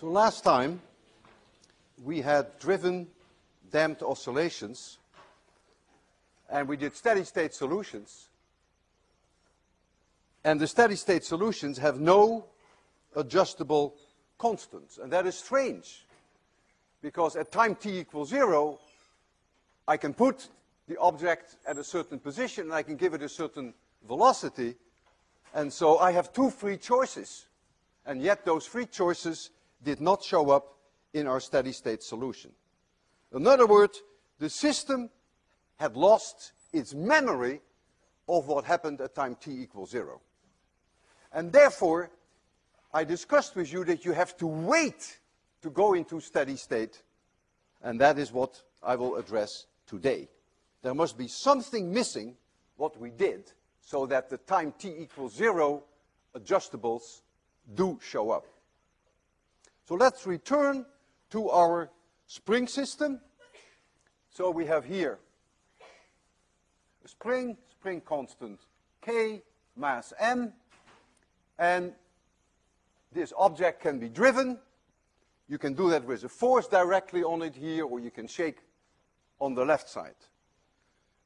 So last time we had driven damped oscillations and we did steady state solutions. And the steady state solutions have no adjustable constants. And that is strange because at time t equals zero, I can put the object at a certain position and I can give it a certain velocity. And so I have two free choices. And yet those free choices did not show up in our steady state solution. In other words, the system had lost its memory of what happened at time t equals zero. And therefore, I discussed with you that you have to wait to go into steady state, and that is what I will address today. There must be something missing what we did so that the time t equals zero adjustables do show up. So let's return to our spring system. So we have here a spring, spring constant k, mass m, and this object can be driven. You can do that with a force directly on it here, or you can shake on the left side.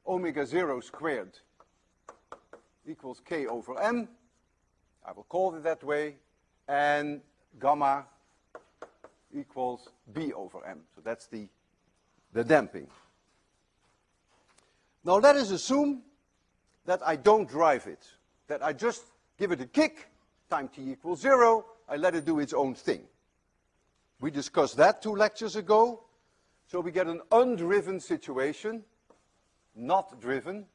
Omega 0 squared equals k over m. I will call it that way. And gamma equals b over m. So that's the, the damping. Now let us assume that I don't drive it, that I just give it a kick, time t equals zero, I let it do its own thing. We discussed that two lectures ago. So we get an undriven situation, not driven.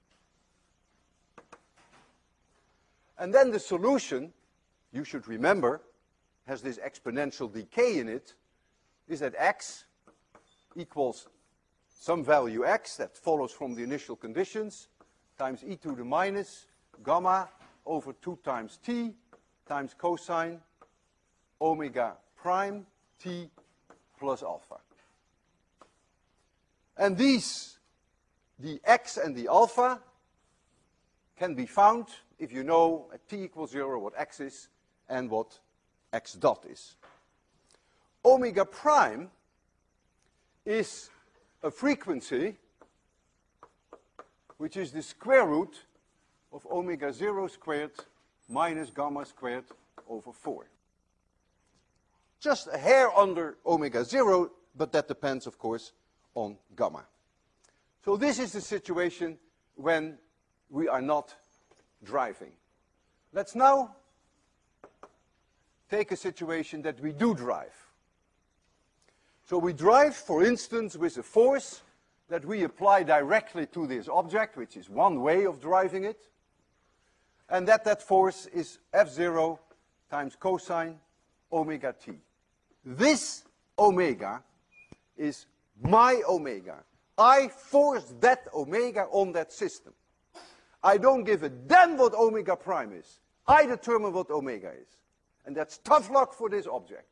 And then the solution, you should remember, has this exponential decay in it, is that x equals some value x that follows from the initial conditions times e to the minus gamma over 2 times t times cosine omega prime t plus alpha. And these, the x and the alpha, can be found if you know at t equals 0 what x is and what x dot is. Omega prime is a frequency which is the square root of omega 0 squared minus gamma squared over 4. Just a hair under omega 0, but that depends, of course, on gamma. So this is the situation when we are not driving. Let's now take a situation that we do drive. So we drive, for instance, with a force that we apply directly to this object, which is one way of driving it, and that that force is F0 times cosine omega t. This omega is my omega. I force that omega on that system. I don't give a damn what omega prime is. I determine what omega is. And that's tough luck for this object.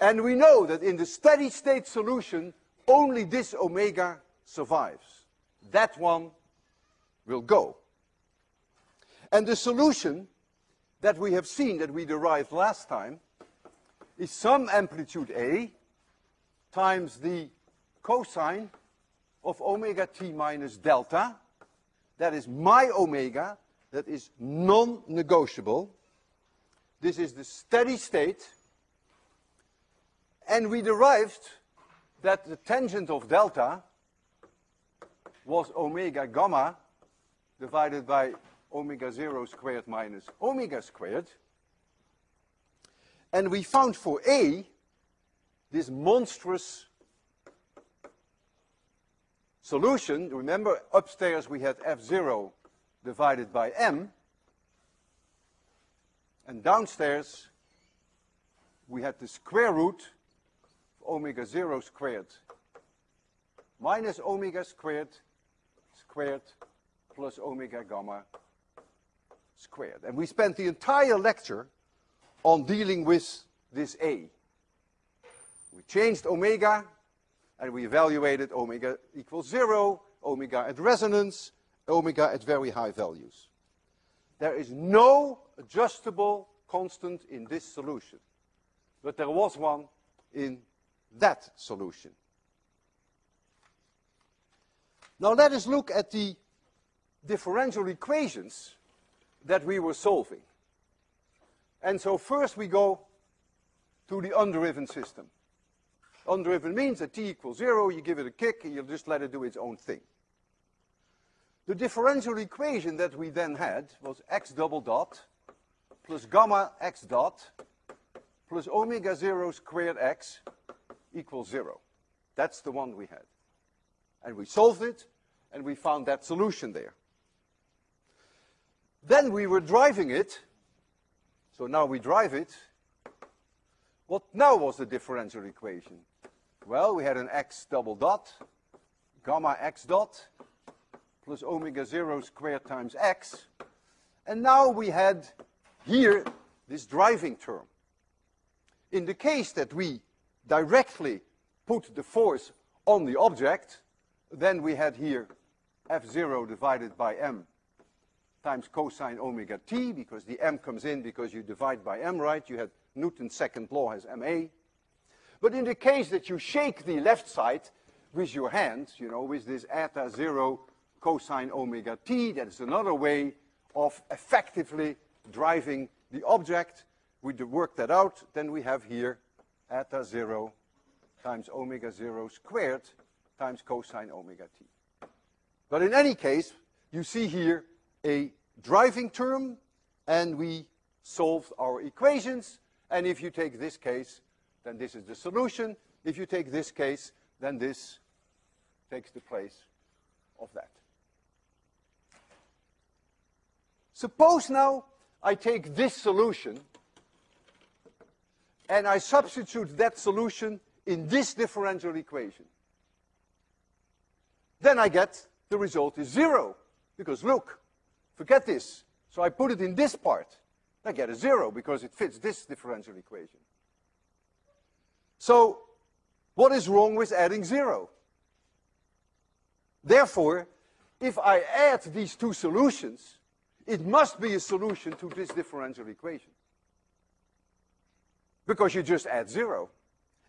And we know that in the steady state solution, only this omega survives. That one will go. And the solution that we have seen that we derived last time is some amplitude A times the cosine of omega t minus delta. That is my omega. That is non-negotiable. This is the steady state and we derived that the tangent of delta was omega gamma divided by omega 0 squared minus omega squared. And we found for A this monstrous solution. Remember, upstairs we had F0 divided by M. And downstairs we had the square root omega 0 squared minus omega squared squared plus omega gamma squared. And we spent the entire lecture on dealing with this A. We changed omega and we evaluated omega equals 0, omega at resonance, omega at very high values. There is no adjustable constant in this solution. but there was one in that solution. Now let us look at the differential equations that we were solving. And so first we go to the undriven system. Undriven means that t equals zero, you give it a kick, and you just let it do its own thing. The differential equation that we then had was x double dot plus gamma x dot plus omega 0 squared x equals 0. That's the one we had. And we solved it, and we found that solution there. Then we were driving it, so now we drive it. What now was the differential equation? Well, we had an x double dot, gamma x dot, plus omega 0 squared times x. And now we had here this driving term. In the case that we directly put the force on the object, then we had here F0 divided by m times cosine omega t, because the m comes in because you divide by m, right? You had Newton's second law has ma. But in the case that you shake the left side with your hands, you know, with this eta 0 cosine omega t, that is another way of effectively driving the object. We work that out, then we have here eta 0 times omega 0 squared times cosine omega t. But in any case, you see here a driving term, and we solved our equations. And if you take this case, then this is the solution. If you take this case, then this takes the place of that. Suppose now I take this solution and I substitute that solution in this differential equation. Then I get the result is zero. Because look, forget this. So I put it in this part. I get a zero because it fits this differential equation. So what is wrong with adding zero? Therefore, if I add these two solutions, it must be a solution to this differential equation. Because you just add zero.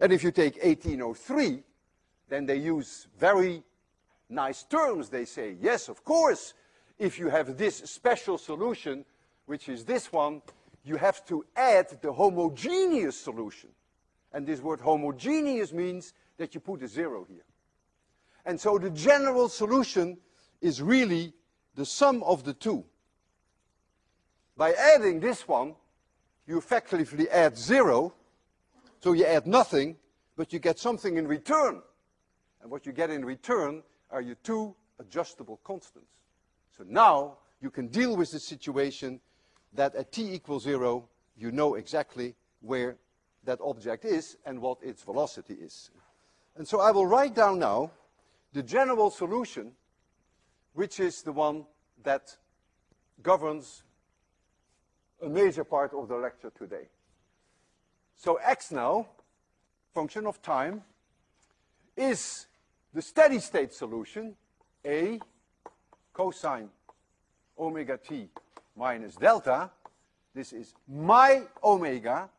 And if you take 1803, then they use very nice terms. They say, yes, of course, if you have this special solution, which is this one, you have to add the homogeneous solution. And this word homogeneous means that you put a zero here. And so the general solution is really the sum of the two. By adding this one, you effectively add zero, so you add nothing, but you get something in return. And what you get in return are your two adjustable constants. So now you can deal with the situation that at t equals zero, you know exactly where that object is and what its velocity is. And so I will write down now the general solution, which is the one that governs a major part of the lecture today. So x now, function of time, is the steady state solution, A cosine omega t minus delta, this is my omega,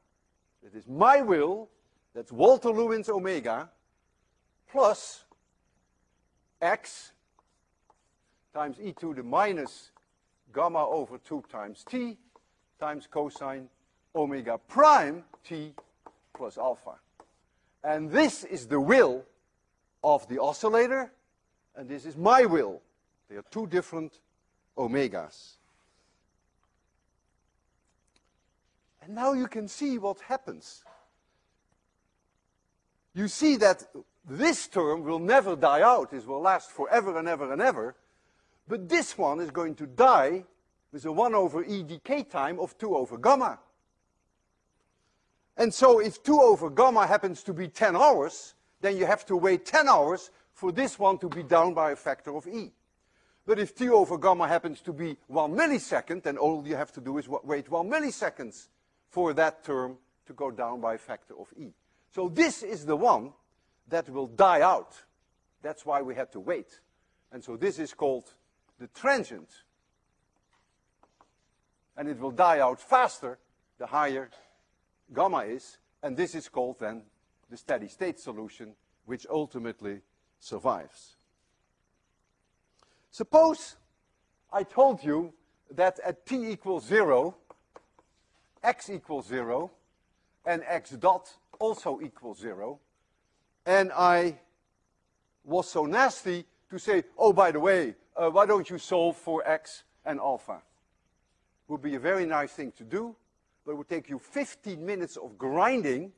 that is my will, that's Walter Lewin's omega, plus x times e to the minus gamma over 2 times t times cosine omega prime t plus alpha. And this is the will of the oscillator, and this is my will. They are two different omegas. And now you can see what happens. You see that this term will never die out. This will last forever and ever and ever. But this one is going to die with a 1 over e time of 2 over gamma. And so if 2 over gamma happens to be 10 hours, then you have to wait 10 hours for this one to be down by a factor of e. But if t over gamma happens to be 1 millisecond, then all you have to do is wait 1 milliseconds for that term to go down by a factor of e. So this is the one that will die out. That's why we had to wait. And so this is called the transient. And it will die out faster the higher gamma is, And this is called then the steady state solution, which ultimately survives. Suppose I told you that at t equals 0, x equals 0, and x dot also equals 0, and I was so nasty to say, oh, by the way, uh, why don't you solve for x and alpha? Would be a very nice thing to do, but it would take you 15 minutes of grinding,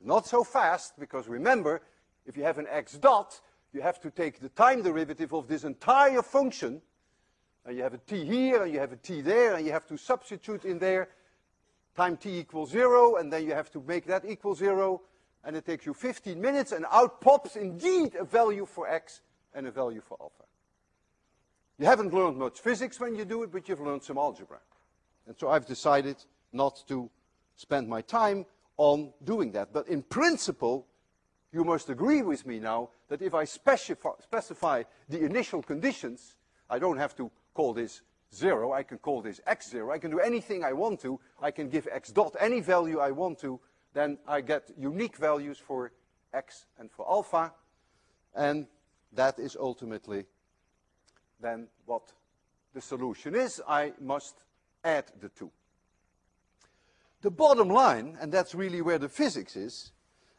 not so fast, because remember, if you have an x dot, you have to take the time derivative of this entire function, and you have a t here, and you have a t there, and you have to substitute in there time t equals zero, and then you have to make that equal zero, and it takes you 15 minutes, and out pops indeed a value for x and a value for alpha. You haven't learned much physics when you do it, but you've learned some algebra. And so I've decided not to spend my time on doing that. But in principle, you must agree with me now that if I specify, specify the initial conditions, I don't have to call this 0, I can call this x0, I can do anything I want to, I can give x dot any value I want to, then I get unique values for x and for alpha, and that is ultimately then what the solution is. I must add the two. The bottom line, and that's really where the physics is,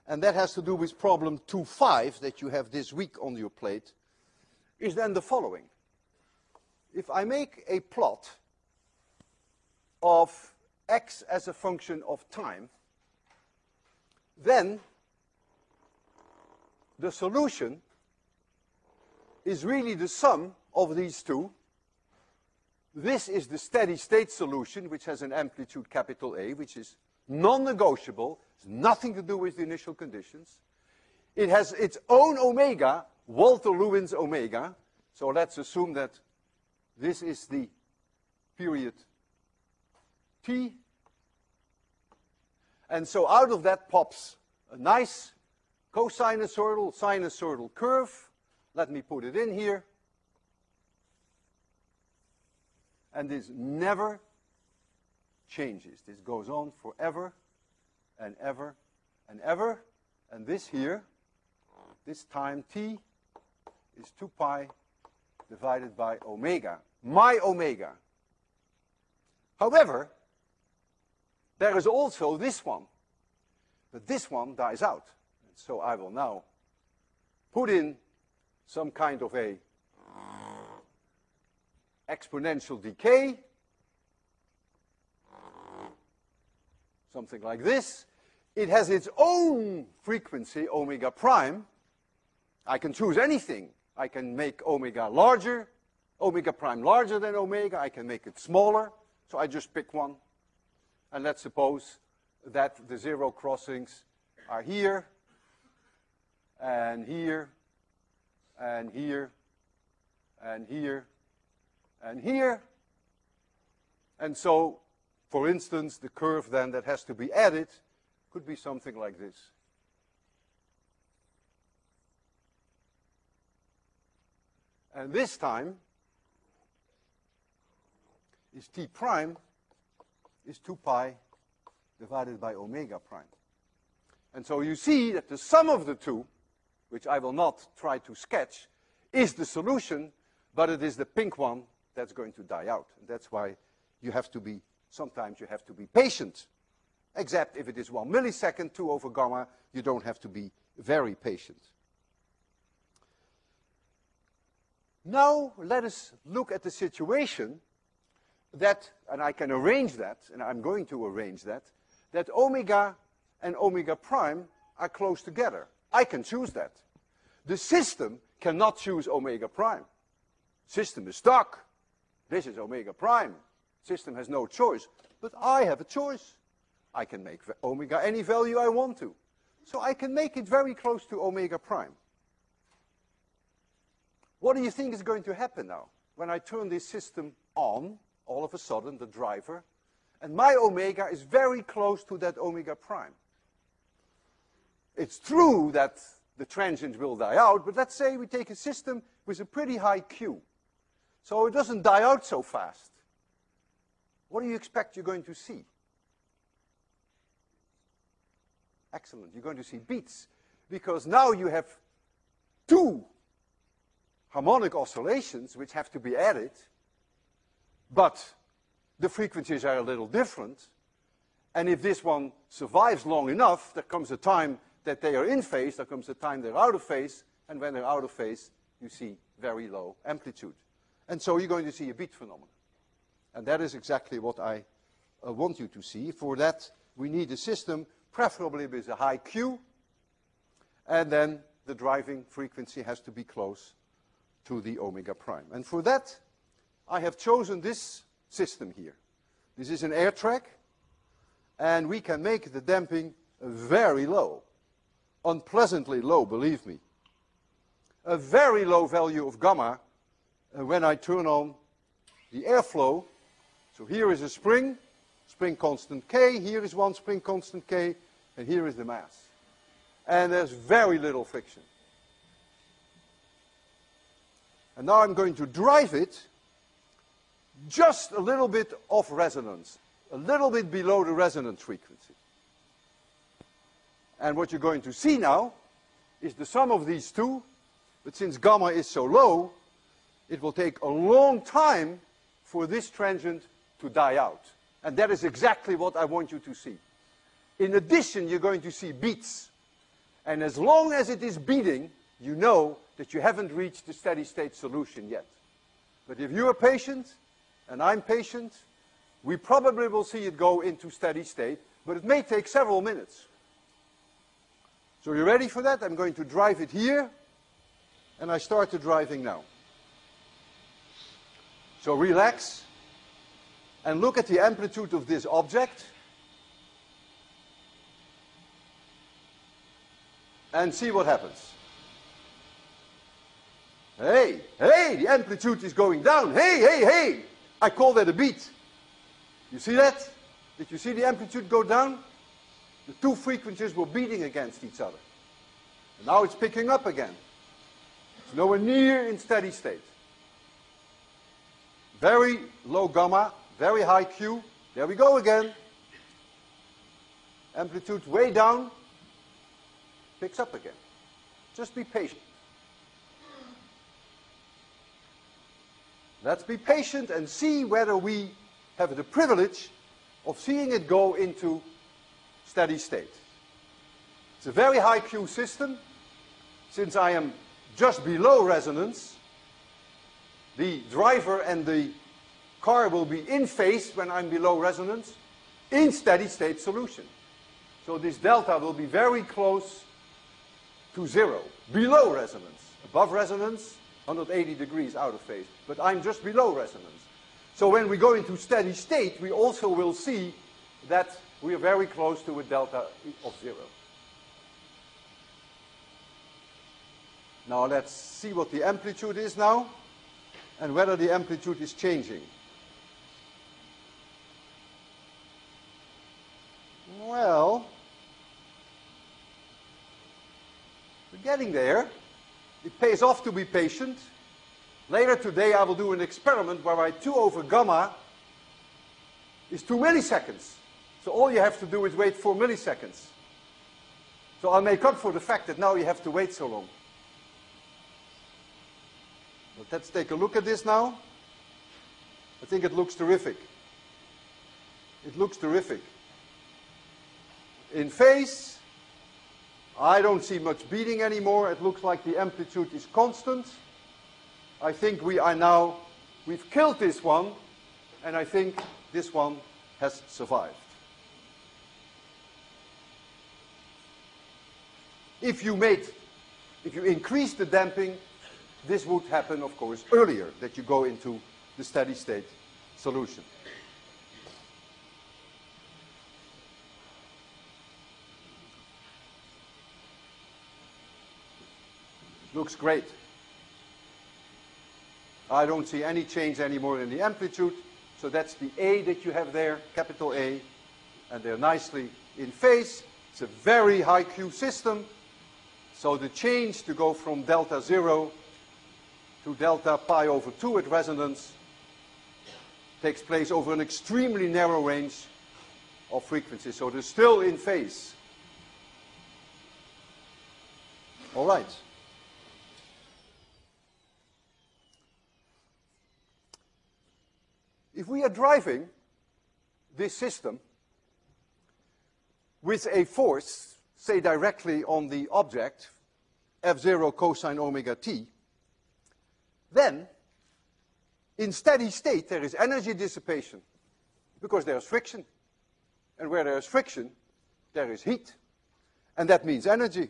and that has to do with problem 2.5 that you have this week on your plate, is then the following. If I make a plot of x as a function of time, then the solution is really the sum of these two. This is the steady state solution, which has an amplitude capital A, which is non-negotiable, has nothing to do with the initial conditions. It has its own omega, Walter Lewin's omega. So let's assume that this is the period t. And so out of that pops a nice cosinusoidal, sinusoidal curve let me put it in here. And this never changes. This goes on forever and ever and ever. And this here, this time t, is 2 pi divided by omega. My omega. However, there is also this one. But this one dies out. And so I will now put in some kind of a exponential decay, something like this. It has its own frequency, omega prime. I can choose anything. I can make omega larger, omega prime larger than omega. I can make it smaller. So I just pick one. And let's suppose that the zero crossings are here and here and here, and here, and here. And so, for instance, the curve then that has to be added could be something like this. And this time is t prime is 2 pi divided by omega prime. And so you see that the sum of the two which I will not try to sketch, is the solution, but it is the pink one that's going to die out. And that's why you have to be, sometimes you have to be patient. Except if it is one millisecond, 2 over gamma, you don't have to be very patient. Now let us look at the situation that, and I can arrange that, and I'm going to arrange that, that omega and omega prime are close together. I can choose that. The system cannot choose omega prime. System is stuck. This is omega prime. System has no choice. But I have a choice. I can make omega any value I want to. So I can make it very close to omega prime. What do you think is going to happen now? When I turn this system on, all of a sudden, the driver, and my omega is very close to that omega prime. It's true that the transient will die out, but let's say we take a system with a pretty high Q. So it doesn't die out so fast. What do you expect you're going to see? Excellent. You're going to see beats. Because now you have two harmonic oscillations which have to be added, but the frequencies are a little different. And if this one survives long enough, there comes a time that they are in phase, there comes a time they're out of phase, and when they're out of phase, you see very low amplitude. And so you're going to see a beat phenomenon. And that is exactly what I uh, want you to see. For that, we need a system, preferably with a high Q, and then the driving frequency has to be close to the omega prime. And for that, I have chosen this system here. This is an air track, and we can make the damping very low, unpleasantly low, believe me. A very low value of gamma uh, when I turn on the airflow. So here is a spring, spring constant K, here is one spring constant K, and here is the mass. And there's very little friction. And now I'm going to drive it just a little bit off resonance, a little bit below the resonance frequency. And what you're going to see now is the sum of these two, but since gamma is so low, it will take a long time for this transient to die out. And that is exactly what I want you to see. In addition, you're going to see beats. And as long as it is beating, you know that you haven't reached the steady state solution yet. But if you are patient, and I'm patient, we probably will see it go into steady state, but it may take several minutes. So you're ready for that? I'm going to drive it here, and I start the driving now. So relax, and look at the amplitude of this object, and see what happens. Hey, hey, the amplitude is going down. Hey, hey, hey. I call that a beat. You see that? Did you see the amplitude go down? The two frequencies were beating against each other. And now it's picking up again. It's nowhere near in steady state. Very low gamma, very high Q. There we go again. Amplitude way down, picks up again. Just be patient. Let's be patient and see whether we have the privilege of seeing it go into steady state. It's a very high Q system. Since I am just below resonance, the driver and the car will be in phase when I'm below resonance in steady state solution. So this delta will be very close to zero, below resonance. Above resonance, 180 degrees out of phase, but I'm just below resonance. So when we go into steady state, we also will see that we are very close to a delta of zero. Now let's see what the amplitude is now, and whether the amplitude is changing. Well, we're getting there. It pays off to be patient. Later today I will do an experiment whereby 2 over gamma is 2 milliseconds. So all you have to do is wait 4 milliseconds. So I'll make up for the fact that now you have to wait so long. Let's take a look at this now. I think it looks terrific. It looks terrific. In phase, I don't see much beating anymore. It looks like the amplitude is constant. I think we are now, we've killed this one, and I think this one has survived. If you made, if you increase the damping, this would happen, of course, earlier, that you go into the steady state solution. Looks great. I don't see any change anymore in the amplitude. So that's the A that you have there, capital A. And they're nicely in phase. It's a very high Q system. So the change to go from delta 0 to delta pi over 2 at resonance takes place over an extremely narrow range of frequencies. So they're still in phase. All right. If we are driving this system with a force, say directly on the object, F0 cosine omega t, then in steady state there is energy dissipation because there is friction. And where there is friction, there is heat. And that means energy.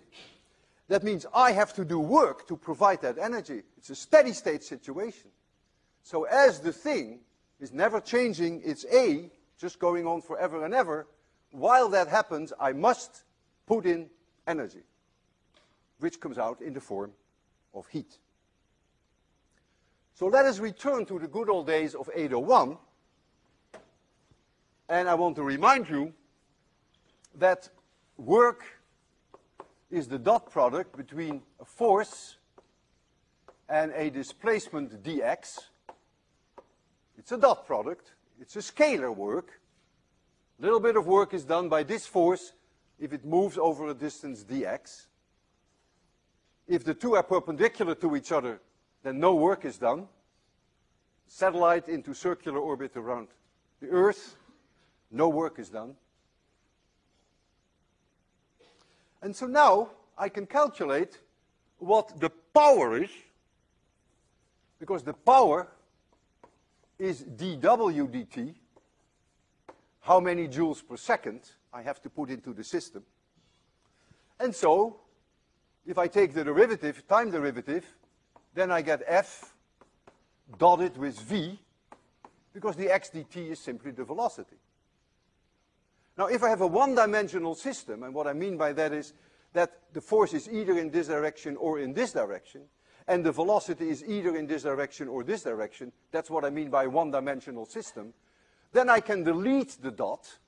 That means I have to do work to provide that energy. It's a steady state situation. So as the thing is never changing its A, just going on forever and ever, while that happens, I must put in energy, which comes out in the form of heat. So let us return to the good old days of 801. And I want to remind you that work is the dot product between a force and a displacement dx. It's a dot product. It's a scalar work. A little bit of work is done by this force if it moves over a distance dx. If the two are perpendicular to each other, then no work is done. Satellite into circular orbit around the Earth, no work is done. And so now I can calculate what the power is, because the power is dw dt, how many joules per second I have to put into the system. And so, if I take the derivative, time derivative, then I get f dotted with v, because the x dt is simply the velocity. Now, if I have a one-dimensional system, and what I mean by that is that the force is either in this direction or in this direction, and the velocity is either in this direction or this direction, that's what I mean by one-dimensional system, then I can delete the dot,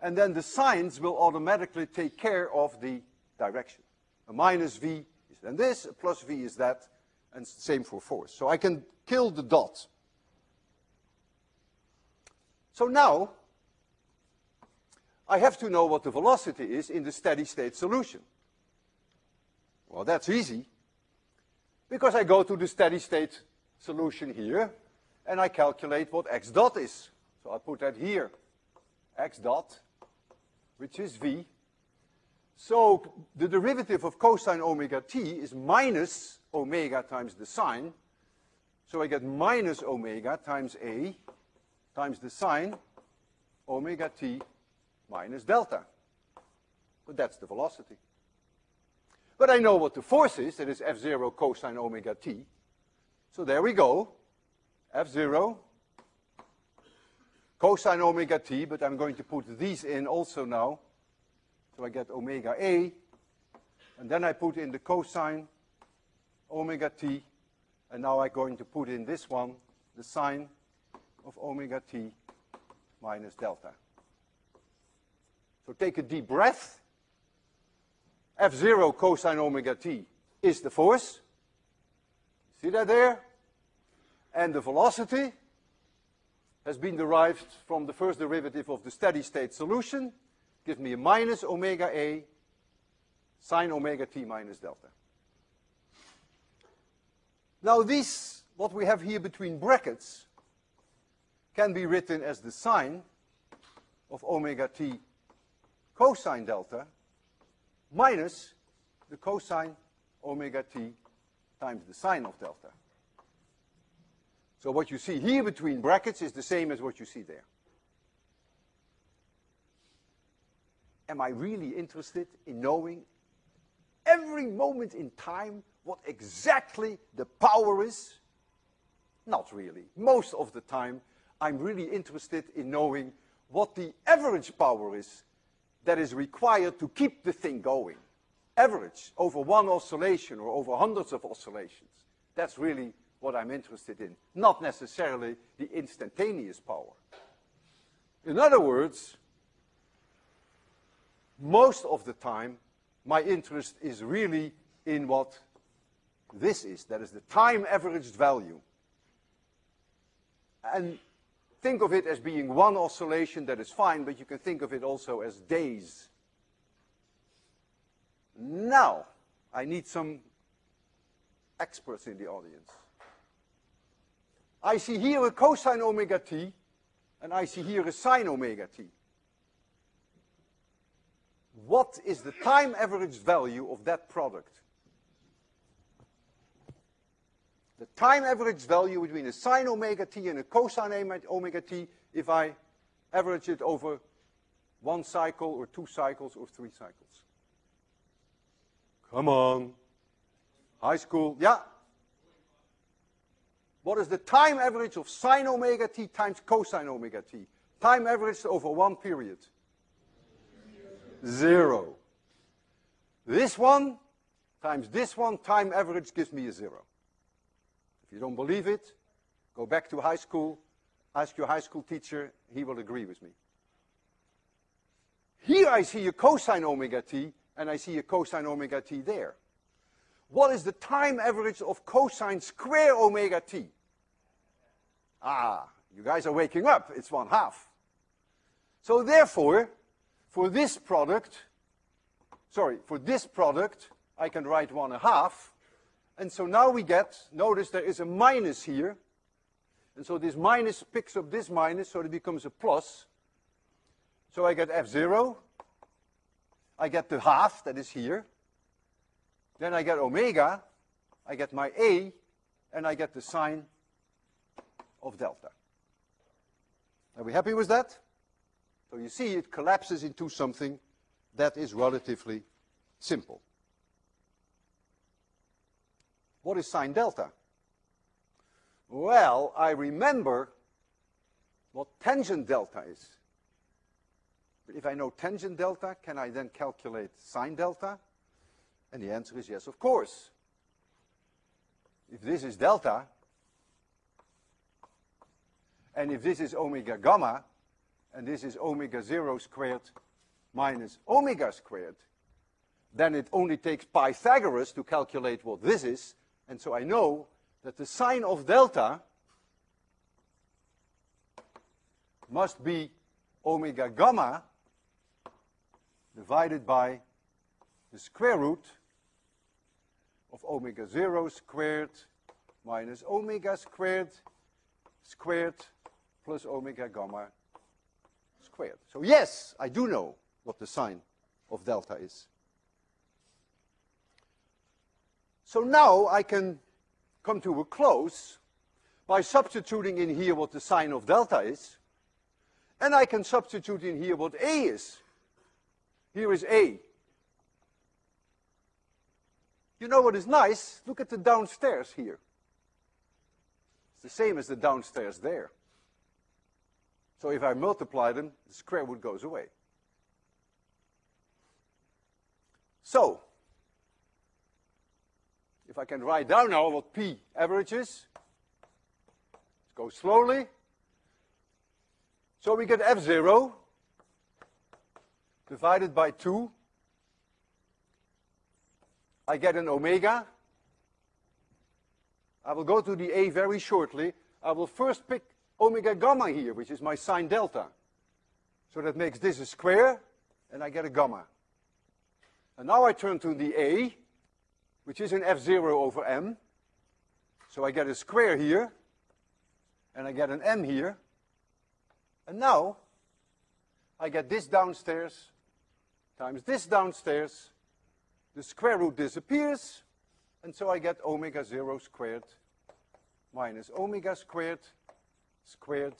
and then the signs will automatically take care of the direction. A minus v is then this, plus v is that, and same for force. So I can kill the dot. So now, I have to know what the velocity is in the steady state solution. Well, that's easy because I go to the steady state solution here and I calculate what x dot is. So I put that here, x dot, which is v. So the derivative of cosine omega t is minus omega times the sine. So I get minus omega times a times the sine omega t minus delta. But that's the velocity. But I know what the force is, that is F0 cosine omega t. So there we go, F0 cosine omega t, but I'm going to put these in also now. So I get omega a, and then I put in the cosine omega t, and now I'm going to put in this one, the sine of omega t minus delta. So take a deep breath. F0 cosine omega t is the force. See that there? And the velocity has been derived from the first derivative of the steady state solution. Gives me a minus omega a sine omega t minus delta. Now this, what we have here between brackets, can be written as the sine of omega t cosine delta minus the cosine omega t times the sine of delta. So what you see here between brackets is the same as what you see there. Am I really interested in knowing every moment in time what exactly the power is? Not really. Most of the time, I'm really interested in knowing what the average power is that is required to keep the thing going. Average over one oscillation or over hundreds of oscillations. That's really what I'm interested in, not necessarily the instantaneous power. In other words, most of the time, my interest is really in what this is. That is the time averaged value. And think of it as being one oscillation, that is fine, but you can think of it also as days. Now, I need some experts in the audience. I see here a cosine omega t, and I see here a sine omega t. What is the time average value of that product? The time average value between a sine omega t and a cosine omega t if I average it over one cycle or two cycles or three cycles. Come on. High school, yeah. What is the time average of sine omega t times cosine omega t? Time averaged over one period. Zero. This one times this one, time average gives me a zero. If you don't believe it, go back to high school, ask your high school teacher, he will agree with me. Here I see a cosine omega t, and I see a cosine omega t there. What is the time average of cosine square omega t? Ah, you guys are waking up. It's one half. So therefore, for this product, sorry, for this product, I can write one and a half. And so now we get, notice there is a minus here. And so this minus picks up this minus, so it becomes a plus. So I get F0. I get the half that is here. Then I get omega. I get my A. And I get the sine of delta. Are we happy with that? So you see it collapses into something that is relatively simple. What is sine delta? Well, I remember what tangent delta is. But if I know tangent delta, can I then calculate sine delta? And the answer is yes, of course. If this is delta, and if this is omega gamma, and this is omega 0 squared minus omega squared, then it only takes Pythagoras to calculate what this is. And so I know that the sine of delta must be omega gamma divided by the square root of omega 0 squared minus omega squared squared plus omega gamma squared. So yes, I do know what the sine of delta is. So now I can come to a close by substituting in here what the sine of delta is, and I can substitute in here what A is. Here is A. You know what is nice? Look at the downstairs here. It's the same as the downstairs there. So if I multiply them, the square root goes away. So, if I can write down now what P average is, let's go slowly. So we get F0 divided by 2. I get an omega. I will go to the A very shortly. I will first pick omega gamma here, which is my sine delta. So that makes this a square, and I get a gamma. And now I turn to the A, which is an F0 over M. So I get a square here, and I get an M here. And now I get this downstairs times this downstairs. The square root disappears, and so I get omega 0 squared minus omega squared squared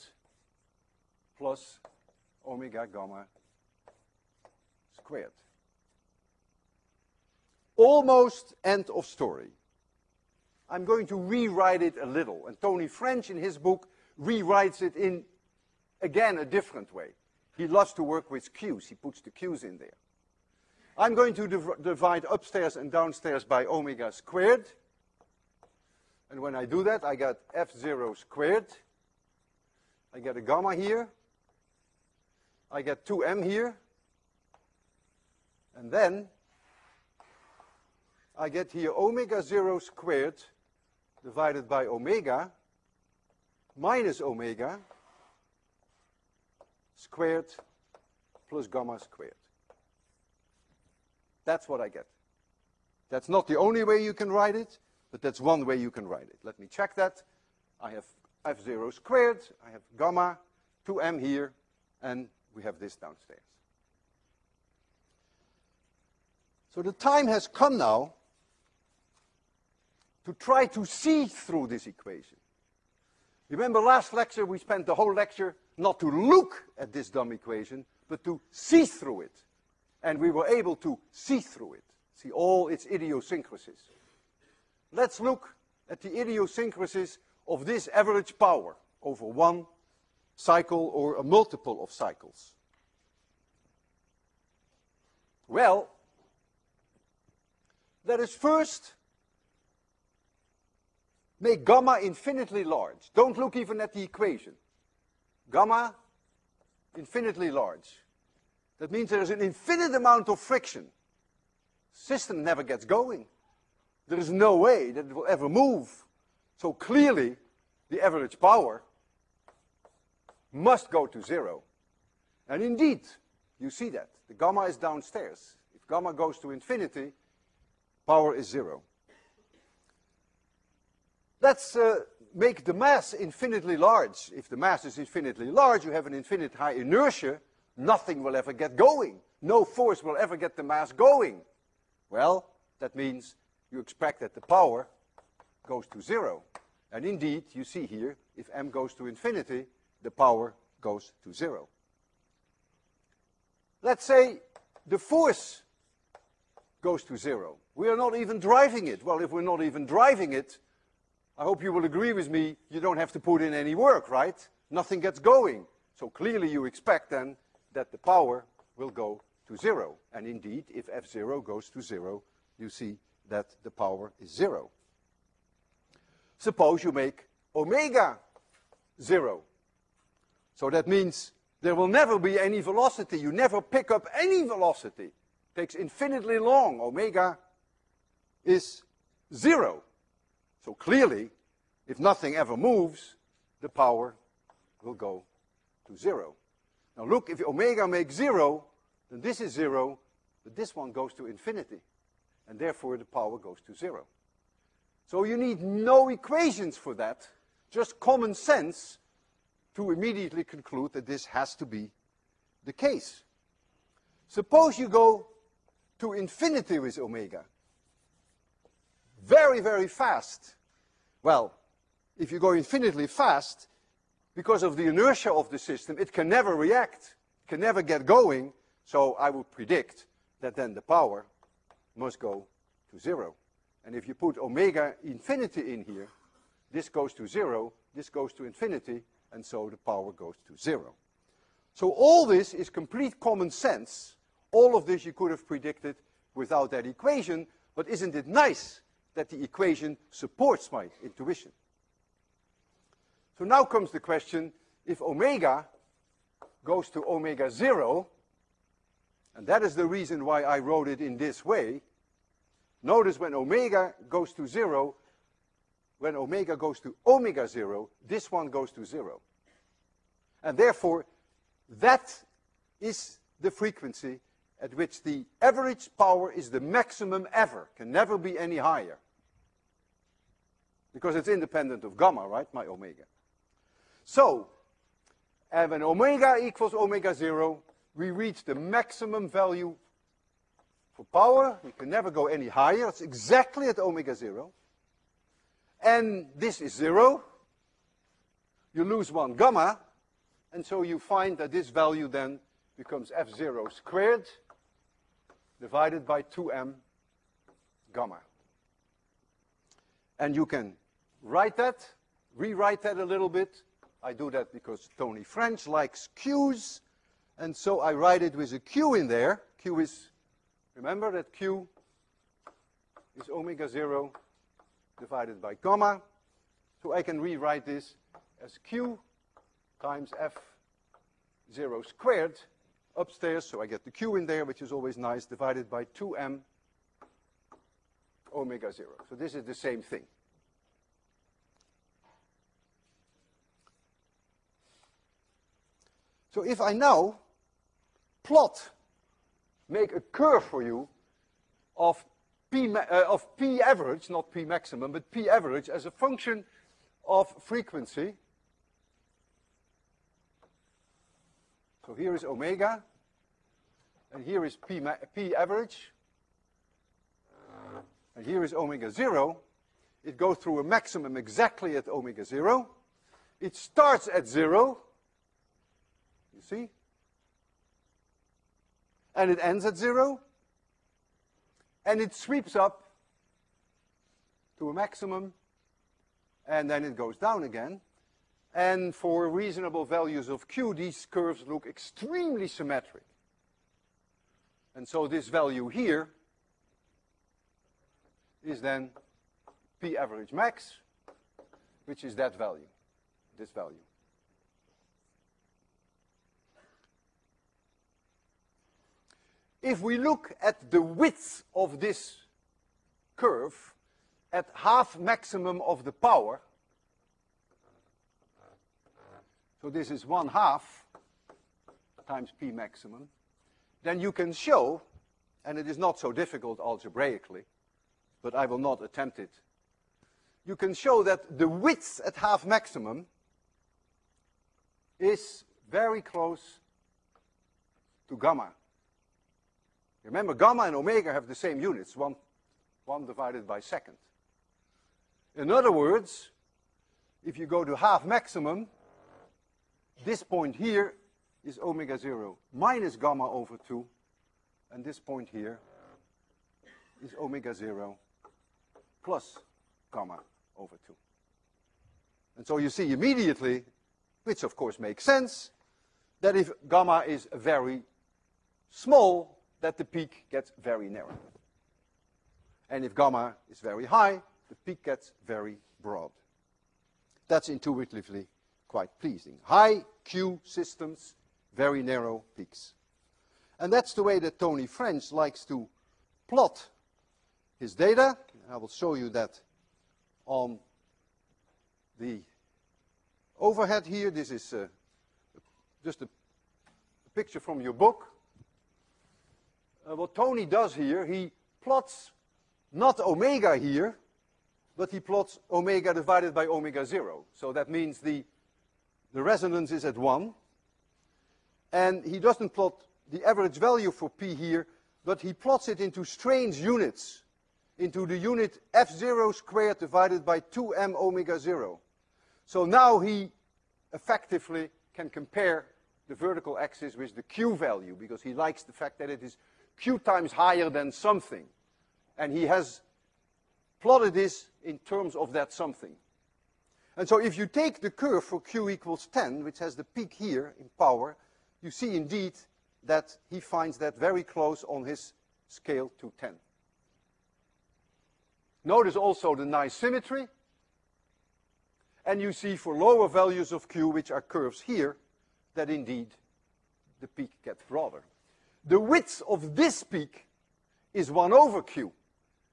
plus omega gamma squared. Almost end of story. I'm going to rewrite it a little. And Tony French, in his book, rewrites it in, again, a different way. He loves to work with q's. He puts the q's in there. I'm going to div divide upstairs and downstairs by omega squared. And when I do that, I get f0 squared I get a gamma here. I get 2m here. And then I get here omega 0 squared divided by omega minus omega squared plus gamma squared. That's what I get. That's not the only way you can write it, but that's one way you can write it. Let me check that. I have f0 squared, I have gamma, 2m here, and we have this downstairs. So the time has come now to try to see through this equation. Remember last lecture we spent the whole lecture not to look at this dumb equation, but to see through it. And we were able to see through it, see all its idiosyncrasies. Let's look at the idiosyncrasies of this average power over one cycle or a multiple of cycles. Well, let us first make gamma infinitely large. Don't look even at the equation. Gamma infinitely large. That means there is an infinite amount of friction. System never gets going. There is no way that it will ever move. So clearly, the average power must go to zero. And indeed, you see that. The gamma is downstairs. If gamma goes to infinity, power is zero. Let's uh, make the mass infinitely large. If the mass is infinitely large, you have an infinite high inertia, nothing will ever get going. No force will ever get the mass going. Well, that means you expect that the power goes to zero. And indeed, you see here, if m goes to infinity, the power goes to zero. Let's say the force goes to zero. We are not even driving it. Well, if we're not even driving it, I hope you will agree with me, you don't have to put in any work, right? Nothing gets going. So clearly you expect then that the power will go to zero. And indeed, if F0 goes to zero, you see that the power is zero. Suppose you make omega zero. So that means there will never be any velocity. You never pick up any velocity. It takes infinitely long. Omega is zero. So clearly, if nothing ever moves, the power will go to zero. Now look, if omega makes zero, then this is zero, but this one goes to infinity. And therefore the power goes to zero. So you need no equations for that, just common sense to immediately conclude that this has to be the case. Suppose you go to infinity with omega very, very fast. Well, if you go infinitely fast, because of the inertia of the system, it can never react, can never get going. So I would predict that then the power must go to zero. And if you put omega infinity in here, this goes to zero, this goes to infinity, and so the power goes to zero. So all this is complete common sense. All of this you could have predicted without that equation, but isn't it nice that the equation supports my intuition. So now comes the question, if omega goes to omega 0, and that is the reason why I wrote it in this way, notice when omega goes to 0, when omega goes to omega 0, this one goes to 0. And therefore, that is the frequency at which the average power is the maximum ever, can never be any higher. Because it's independent of gamma, right, my omega. So, and when omega equals omega 0, we reach the maximum value for power. You can never go any higher. It's exactly at omega 0. And this is 0. You lose one gamma, and so you find that this value then becomes f0 squared divided by 2m gamma. And you can write that, rewrite that a little bit. I do that because Tony French likes Q's, and so I write it with a Q in there. Q is, remember that Q is omega 0 divided by gamma. So I can rewrite this as Q times F0 squared upstairs, so I get the Q in there, which is always nice, divided by 2m omega 0. So this is the same thing. So if I now plot, make a curve for you of p, uh, of p average, not p maximum, but p average as a function of frequency. So here is omega, and here is p, p average, and here is omega 0. It goes through a maximum exactly at omega 0. It starts at 0, you see, and it ends at 0 and it sweeps up to a maximum, and then it goes down again. And for reasonable values of q, these curves look extremely symmetric. And so this value here is then p average max, which is that value, this value. If we look at the width of this curve at half maximum of the power, so this is one half times P maximum, then you can show, and it is not so difficult algebraically, but I will not attempt it. You can show that the width at half maximum is very close to gamma. Remember, gamma and omega have the same units, one, one divided by second. In other words, if you go to half maximum, this point here is omega 0 minus gamma over 2, and this point here is omega 0 plus gamma over 2. And so you see immediately, which of course makes sense, that if gamma is very small, that the peak gets very narrow. And if gamma is very high, the peak gets very broad. That's intuitively quite pleasing. High Q systems, very narrow peaks. And that's the way that Tony French likes to plot his data. I will show you that on the overhead here. This is uh, just a picture from your book uh, what Tony does here, he plots not omega here, but he plots omega divided by omega 0. So that means the, the resonance is at 1. And he doesn't plot the average value for p here, but he plots it into strange units, into the unit f0 squared divided by 2m omega 0. So now he effectively can compare the vertical axis with the q value, because he likes the fact that it is q times higher than something. And he has plotted this in terms of that something. And so if you take the curve for q equals 10, which has the peak here in power, you see indeed that he finds that very close on his scale to 10. Notice also the nice symmetry. And you see for lower values of q, which are curves here, that indeed the peak gets broader. The width of this peak is 1 over q.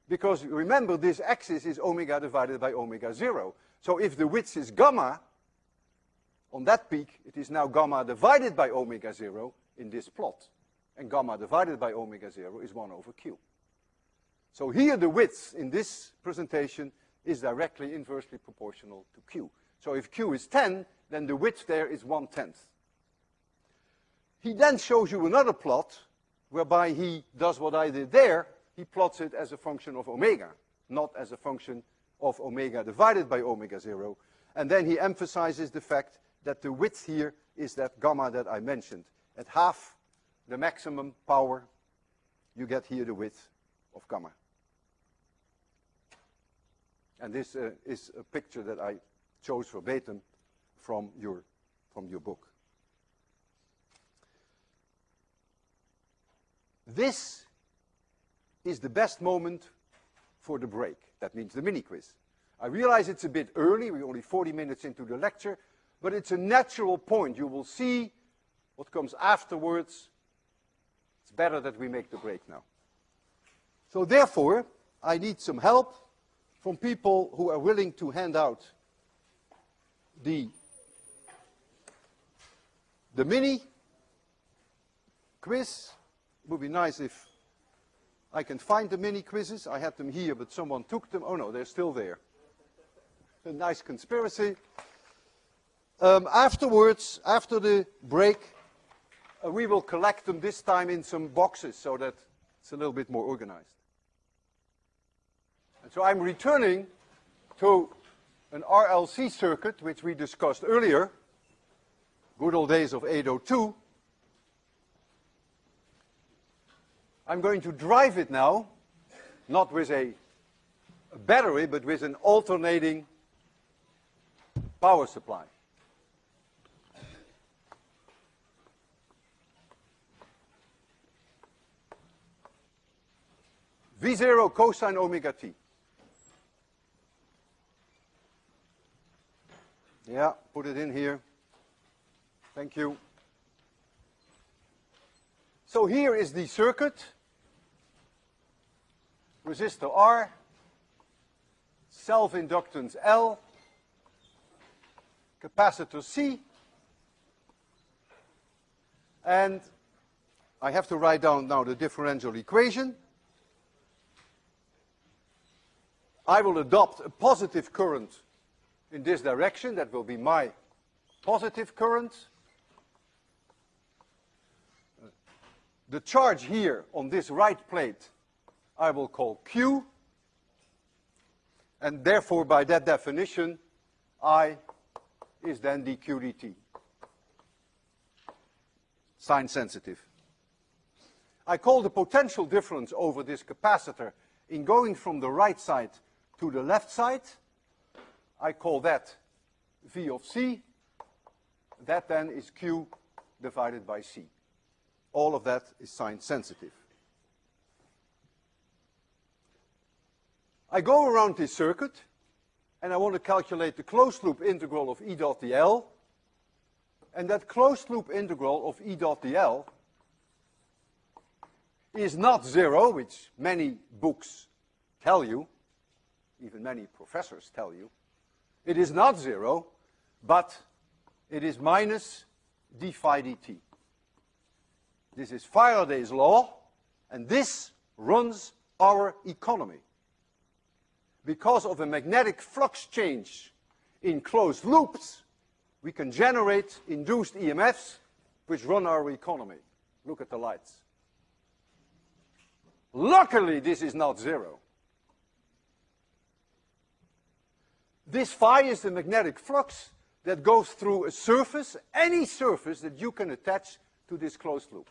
Because remember, this axis is omega divided by omega 0. So if the width is gamma, on that peak, it is now gamma divided by omega 0 in this plot. And gamma divided by omega 0 is 1 over q. So here the width in this presentation is directly inversely proportional to q. So if q is 10, then the width there is 1 tenth. He then shows you another plot whereby he does what I did there. He plots it as a function of omega, not as a function of omega divided by omega 0. And then he emphasizes the fact that the width here is that gamma that I mentioned. At half the maximum power, you get here the width of gamma. And this uh, is a picture that I chose verbatim from your, from your book. This is the best moment for the break. That means the mini quiz. I realize it's a bit early, we're only 40 minutes into the lecture, but it's a natural point. You will see what comes afterwards. It's better that we make the break now. So therefore, I need some help from people who are willing to hand out the, the mini quiz it would be nice if I can find the mini quizzes. I had them here, but someone took them. Oh no, they're still there. A nice conspiracy. Um, afterwards, after the break, uh, we will collect them this time in some boxes so that it's a little bit more organized. And so I'm returning to an RLC circuit, which we discussed earlier, good old days of 802. I'm going to drive it now, not with a, battery, but with an alternating power supply. V0 cosine omega t. Yeah, put it in here. Thank you. So here is the circuit. Resistor R, self-inductance L, capacitor C, and I have to write down now the differential equation. I will adopt a positive current in this direction. That will be my positive current. The charge here on this right plate I will call Q. And therefore, by that definition, I is then dq dt. Sign sensitive. I call the potential difference over this capacitor in going from the right side to the left side. I call that V of C. That then is Q divided by C. All of that is sign sensitive. I go around this circuit and I want to calculate the closed loop integral of E dot dl. And that closed loop integral of E dot dl is not zero, which many books tell you, even many professors tell you. It is not zero, but it is minus d phi dt. This is Faraday's law, and this runs our economy because of a magnetic flux change in closed loops, we can generate induced EMFs which run our economy. Look at the lights. Luckily, this is not zero. This phi is the magnetic flux that goes through a surface, any surface that you can attach to this closed loop.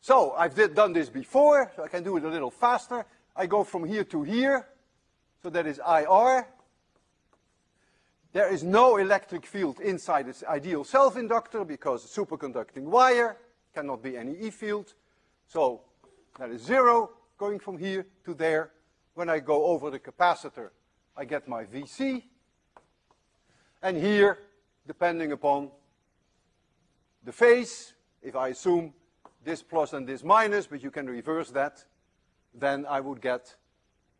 So I've did, done this before, so I can do it a little faster. I go from here to here, so that is IR. There is no electric field inside this ideal self-inductor because superconducting wire cannot be any E field. So that is zero going from here to there. When I go over the capacitor, I get my VC. And here, depending upon the phase, if I assume this plus and this minus, but you can reverse that, then I would get,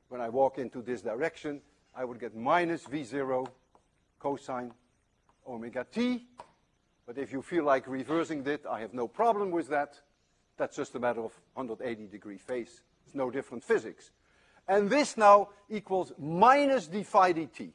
when I walk into this direction, I would get minus V0 cosine omega t. But if you feel like reversing it, I have no problem with that. That's just a matter of 180 degree phase. It's no different physics. And this now equals minus d phi dt.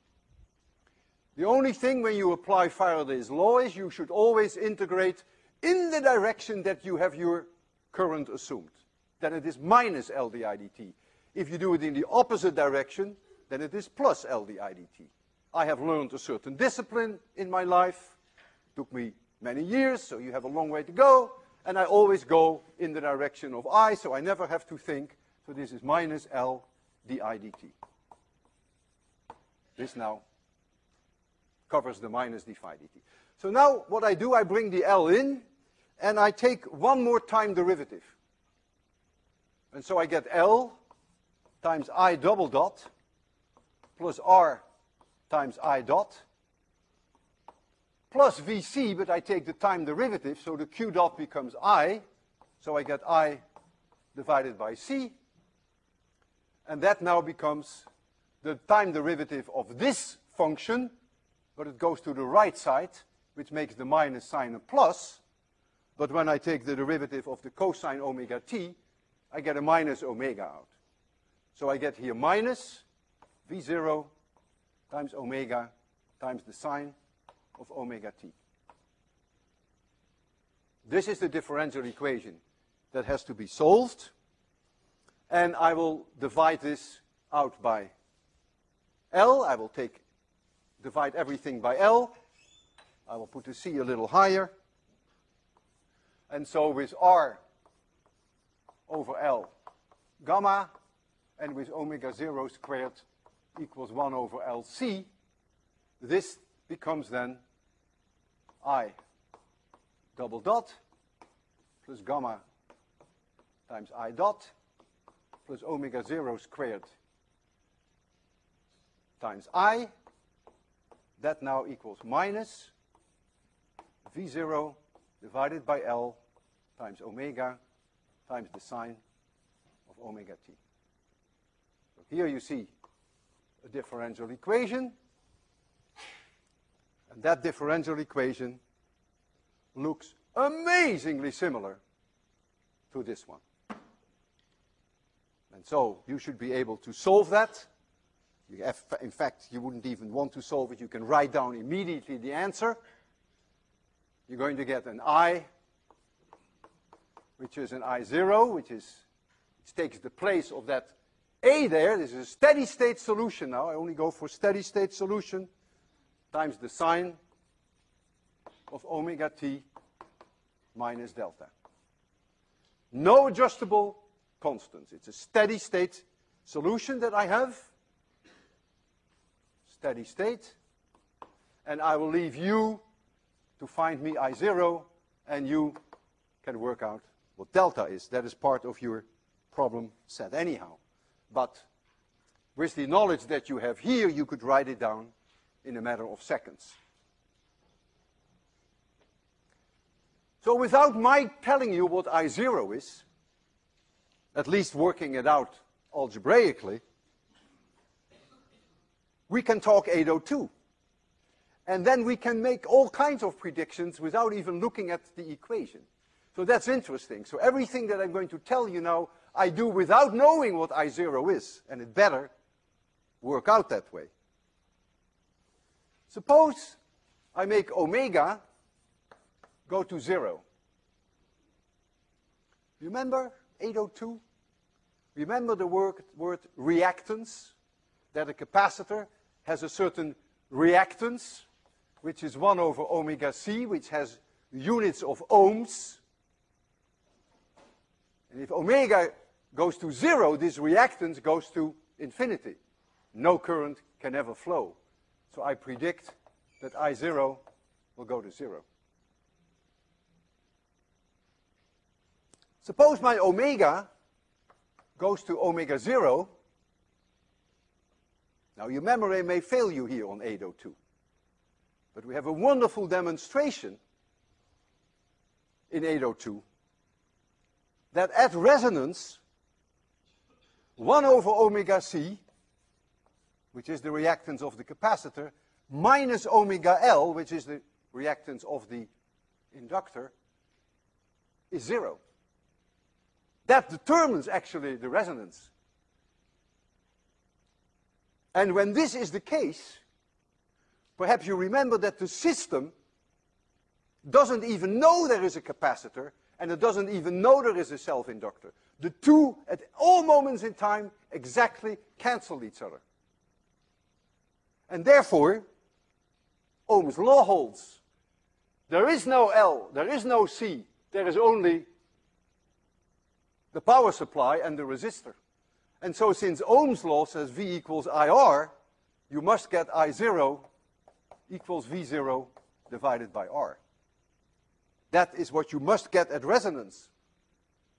The only thing when you apply Faraday's law is you should always integrate in the direction that you have your current assumed then it is minus LdI dt. If you do it in the opposite direction, then it is plus LdI dt. I have learned a certain discipline in my life. It took me many years, so you have a long way to go. And I always go in the direction of I, so I never have to think. So this is minus L di dt. This now covers the minus d phi dt. So now what I do, I bring the L in, and I take one more time derivative. And so I get L times I double dot plus R times I dot plus VC, but I take the time derivative, so the Q dot becomes I. So I get I divided by C. And that now becomes the time derivative of this function, but it goes to the right side, which makes the minus sign a plus. But when I take the derivative of the cosine omega t, I get a minus omega out. So I get here minus v0 times omega times the sine of omega t. This is the differential equation that has to be solved. And I will divide this out by L. I will take, divide everything by L. I will put the C a little higher. And so with R over L gamma and with omega 0 squared equals 1 over LC, this becomes then I double dot plus gamma times I dot plus omega 0 squared times I. That now equals minus V0 divided by L times omega times the sine of omega t. So here you see a differential equation. And that differential equation looks amazingly similar to this one. And so you should be able to solve that. Have, in fact, you wouldn't even want to solve it. You can write down immediately the answer. You're going to get an I, which is an I0, which is, takes the place of that A there. This is a steady state solution now. I only go for steady state solution times the sine of omega t minus delta. No adjustable constants. It's a steady state solution that I have. Steady state. And I will leave you to find me I0, and you can work out what delta is. That is part of your problem set anyhow. But with the knowledge that you have here, you could write it down in a matter of seconds. So without my telling you what I0 is, at least working it out algebraically, we can talk 802. And then we can make all kinds of predictions without even looking at the equation. So that's interesting. So everything that I'm going to tell you now, I do without knowing what I0 is. And it better work out that way. Suppose I make omega go to zero. Remember 802? Remember the word, word reactance? That a capacitor has a certain reactance, which is 1 over omega c, which has units of ohms. And if omega goes to zero, this reactance goes to infinity. No current can ever flow. So I predict that I0 will go to zero. Suppose my omega goes to omega 0. Now your memory may fail you here on 802. But we have a wonderful demonstration in 802 that at resonance, 1 over omega c, which is the reactance of the capacitor, minus omega L, which is the reactance of the inductor, is zero. That determines actually the resonance. And when this is the case, perhaps you remember that the system doesn't even know there is a capacitor, and it doesn't even know there is a self-inductor. The two, at all moments in time, exactly cancel each other. And therefore, Ohm's law holds. There is no L, there is no C, there is only the power supply and the resistor. And so since Ohm's law says V equals IR, you must get I0 equals V0 divided by R. That is what you must get at resonance.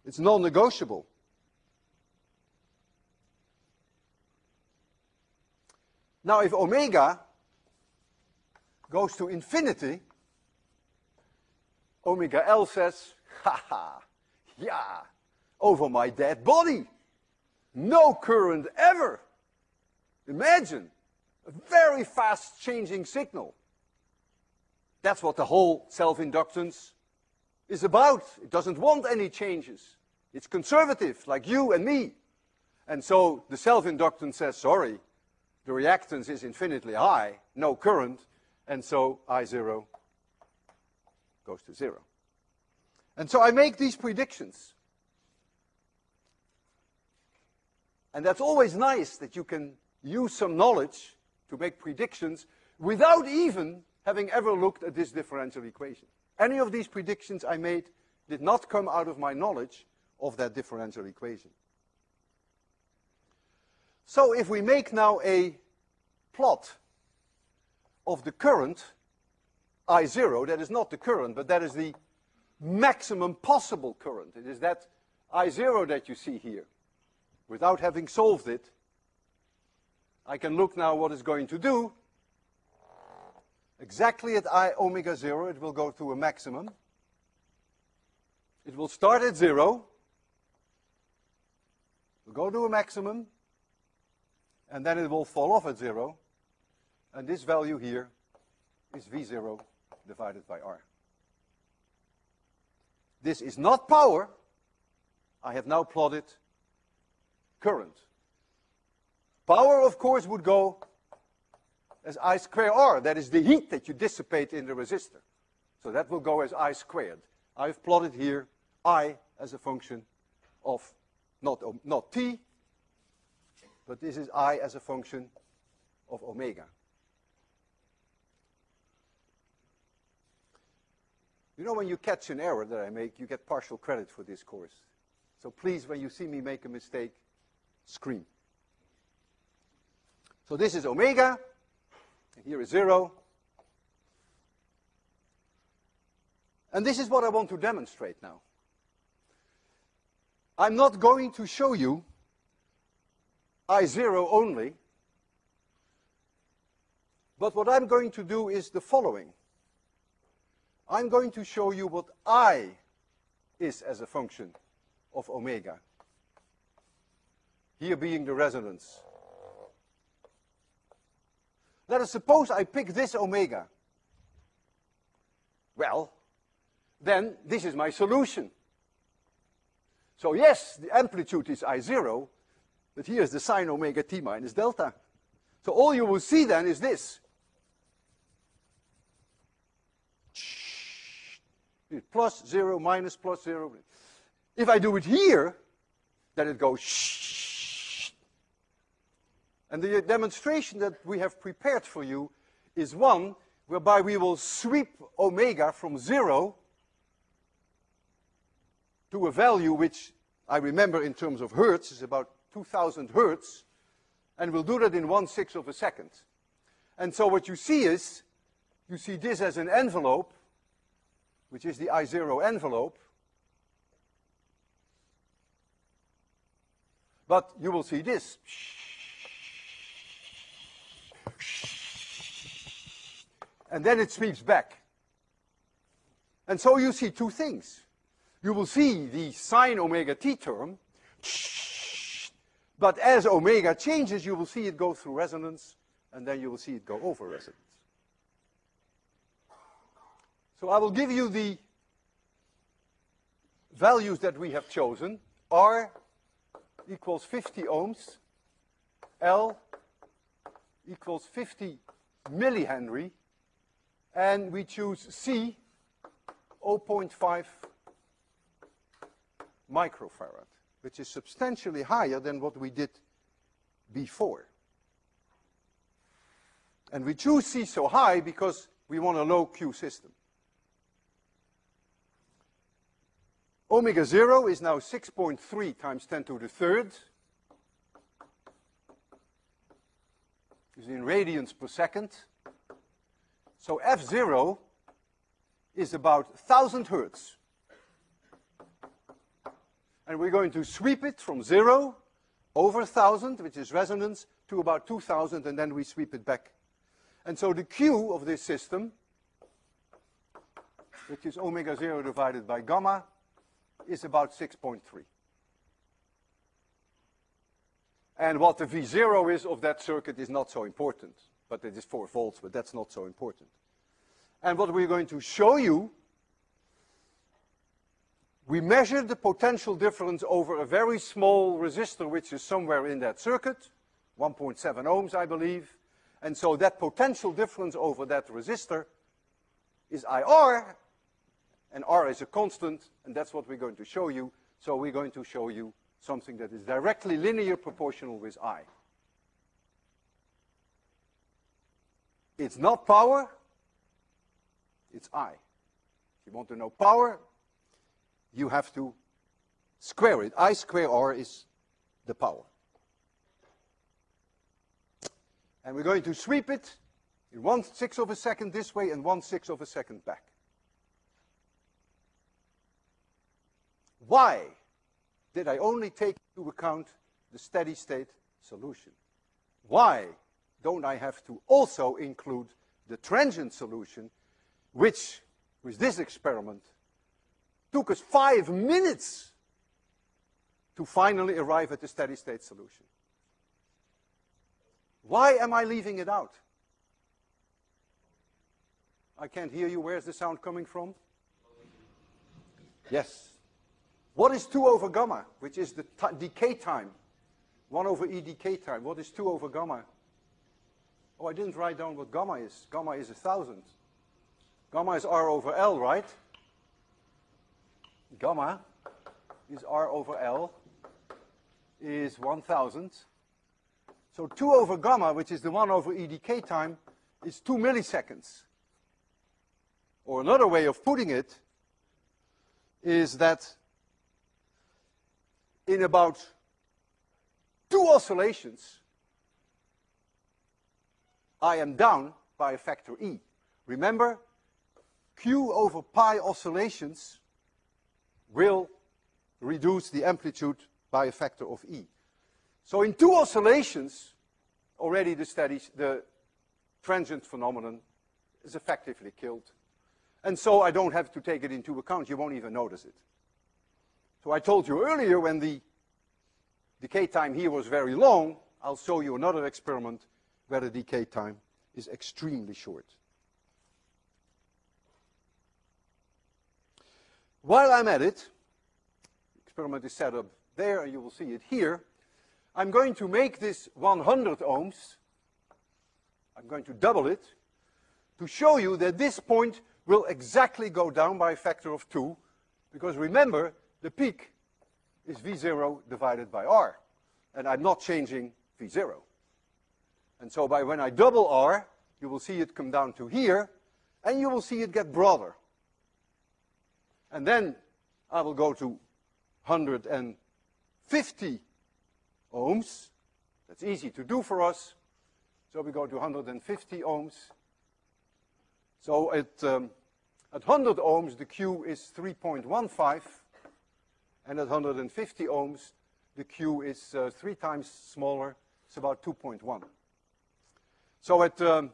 It's non-negotiable. Now if omega goes to infinity, omega L says, ha ha, yeah, over my dead body. No current ever. Imagine a very fast changing signal. That's what the whole self-inductance is about. It doesn't want any changes. It's conservative, like you and me. And so the self-inductance says, sorry, the reactance is infinitely high, no current, and so I0 goes to zero. And so I make these predictions. And that's always nice that you can use some knowledge to make predictions without even having ever looked at this differential equation. Any of these predictions I made did not come out of my knowledge of that differential equation. So if we make now a plot of the current, I0, that is not the current, but that is the maximum possible current. It is that I0 that you see here. Without having solved it, I can look now what it's going to do. Exactly at I omega 0, it will go to a maximum. It will start at 0, will go to a maximum, and then it will fall off at 0. And this value here is V0 divided by R. This is not power. I have now plotted current. Power, of course, would go as I square R. That is the heat that you dissipate in the resistor. So that will go as I squared. I've plotted here I as a function of not, not T, but this is I as a function of omega. You know, when you catch an error that I make, you get partial credit for this course. So please, when you see me make a mistake, scream. So this is omega. Here is zero. And this is what I want to demonstrate now. I'm not going to show you I0 only, but what I'm going to do is the following. I'm going to show you what I is as a function of omega. Here being the resonance. Let us suppose I pick this omega. Well, then this is my solution. So yes, the amplitude is I0, but here's the sine omega t minus delta. So all you will see then is this. plus 0, minus plus 0. If I do it here, then it goes. And the demonstration that we have prepared for you is one whereby we will sweep omega from 0 to a value which I remember in terms of hertz is about 2000 hertz, and we'll do that in one sixth of a second. And so what you see is, you see this as an envelope, which is the I0 envelope. But you will see this. And then it sweeps back. And so you see two things. You will see the sine omega t term, but as omega changes, you will see it go through resonance, and then you will see it go over resonance. So I will give you the values that we have chosen. R equals 50 ohms. L equals 50 millihenry. And we choose C 0.5 microfarad, which is substantially higher than what we did before. And we choose C so high because we want a low Q system. Omega 0 is now 6.3 times 10 to the third. Is in radians per second. So F0 is about 1000 hertz. And we're going to sweep it from 0 over 1000, which is resonance, to about 2000, and then we sweep it back. And so the Q of this system, which is omega 0 divided by gamma, is about 6.3. And what the V0 is of that circuit is not so important. But it is 4 volts, but that's not so important. And what we're going to show you we measure the potential difference over a very small resistor, which is somewhere in that circuit, 1.7 ohms, I believe. And so that potential difference over that resistor is IR, and R is a constant, and that's what we're going to show you. So we're going to show you something that is directly linear proportional with I. It's not power, it's I. If you want to know power, you have to square it. I square R is the power. And we're going to sweep it in one sixth of a second this way and one sixth of a second back. Why did I only take into account the steady state solution? Why don't I have to also include the transient solution, which, with this experiment, took us five minutes to finally arrive at the steady state solution? Why am I leaving it out? I can't hear you. Where's the sound coming from? Yes. What is 2 over gamma, which is the decay time? 1 over e decay time. What is 2 over gamma? Oh, I didn't write down what gamma is. Gamma is a 1,000. Gamma is r over L, right? Gamma is r over L is 1,000. So 2 over gamma, which is the 1 over e decay time, is 2 milliseconds. Or another way of putting it is that in about two oscillations, I am down by a factor E. Remember, Q over pi oscillations will reduce the amplitude by a factor of E. So in two oscillations, already the the transient phenomenon is effectively killed. And so I don't have to take it into account. You won't even notice it. So I told you earlier when the decay time here was very long, I'll show you another experiment where the decay time is extremely short. While I'm at it, the experiment is set up there and you will see it here. I'm going to make this 100 ohms. I'm going to double it to show you that this point will exactly go down by a factor of 2 because remember, the peak is V0 divided by R. And I'm not changing V0. And so by when I double R, you will see it come down to here, and you will see it get broader. And then I will go to 150 ohms. That's easy to do for us. So we go to 150 ohms. So at, um, at 100 ohms, the Q is 3.15. And at 150 ohms, the Q is uh, three times smaller. It's about 2.1. So at um,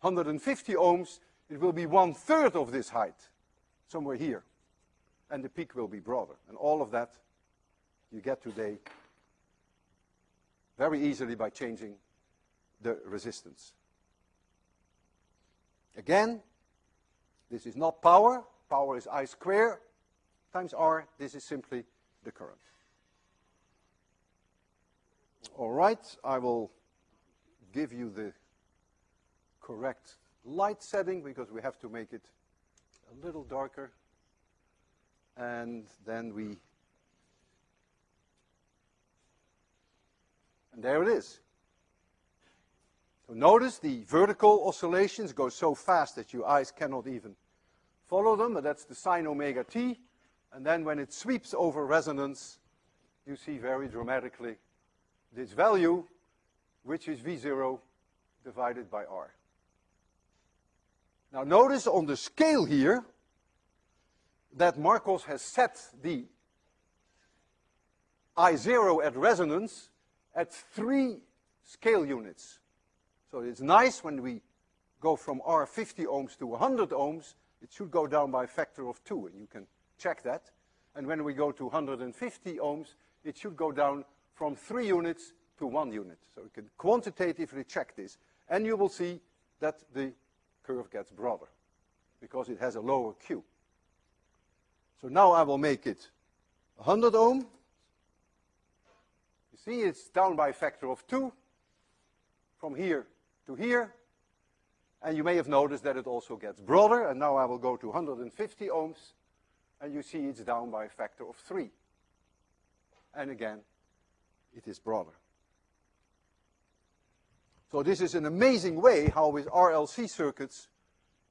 150 ohms, it will be one third of this height, somewhere here. And the peak will be broader. And all of that you get today very easily by changing the resistance. Again, this is not power. Power is I squared times R. This is simply the current. All right, I will give you the correct light setting because we have to make it a little darker. And then we, and there it is. So notice the vertical oscillations go so fast that your eyes cannot even follow them, but that's the sine omega t. And then when it sweeps over resonance, you see very dramatically this value, which is V0 divided by R. Now notice on the scale here that Marcos has set the I0 at resonance at three scale units. So it's nice when we go from R 50 ohms to 100 ohms, it should go down by a factor of two, and you can check that. And when we go to 150 ohms, it should go down from three units to one unit. So you can quantitatively check this. And you will see that the curve gets broader because it has a lower Q. So now I will make it 100 ohm. You see it's down by a factor of 2 from here to here. And you may have noticed that it also gets broader. And now I will go to 150 ohms. And you see it's down by a factor of 3. And again, it is broader. So this is an amazing way how with RLC circuits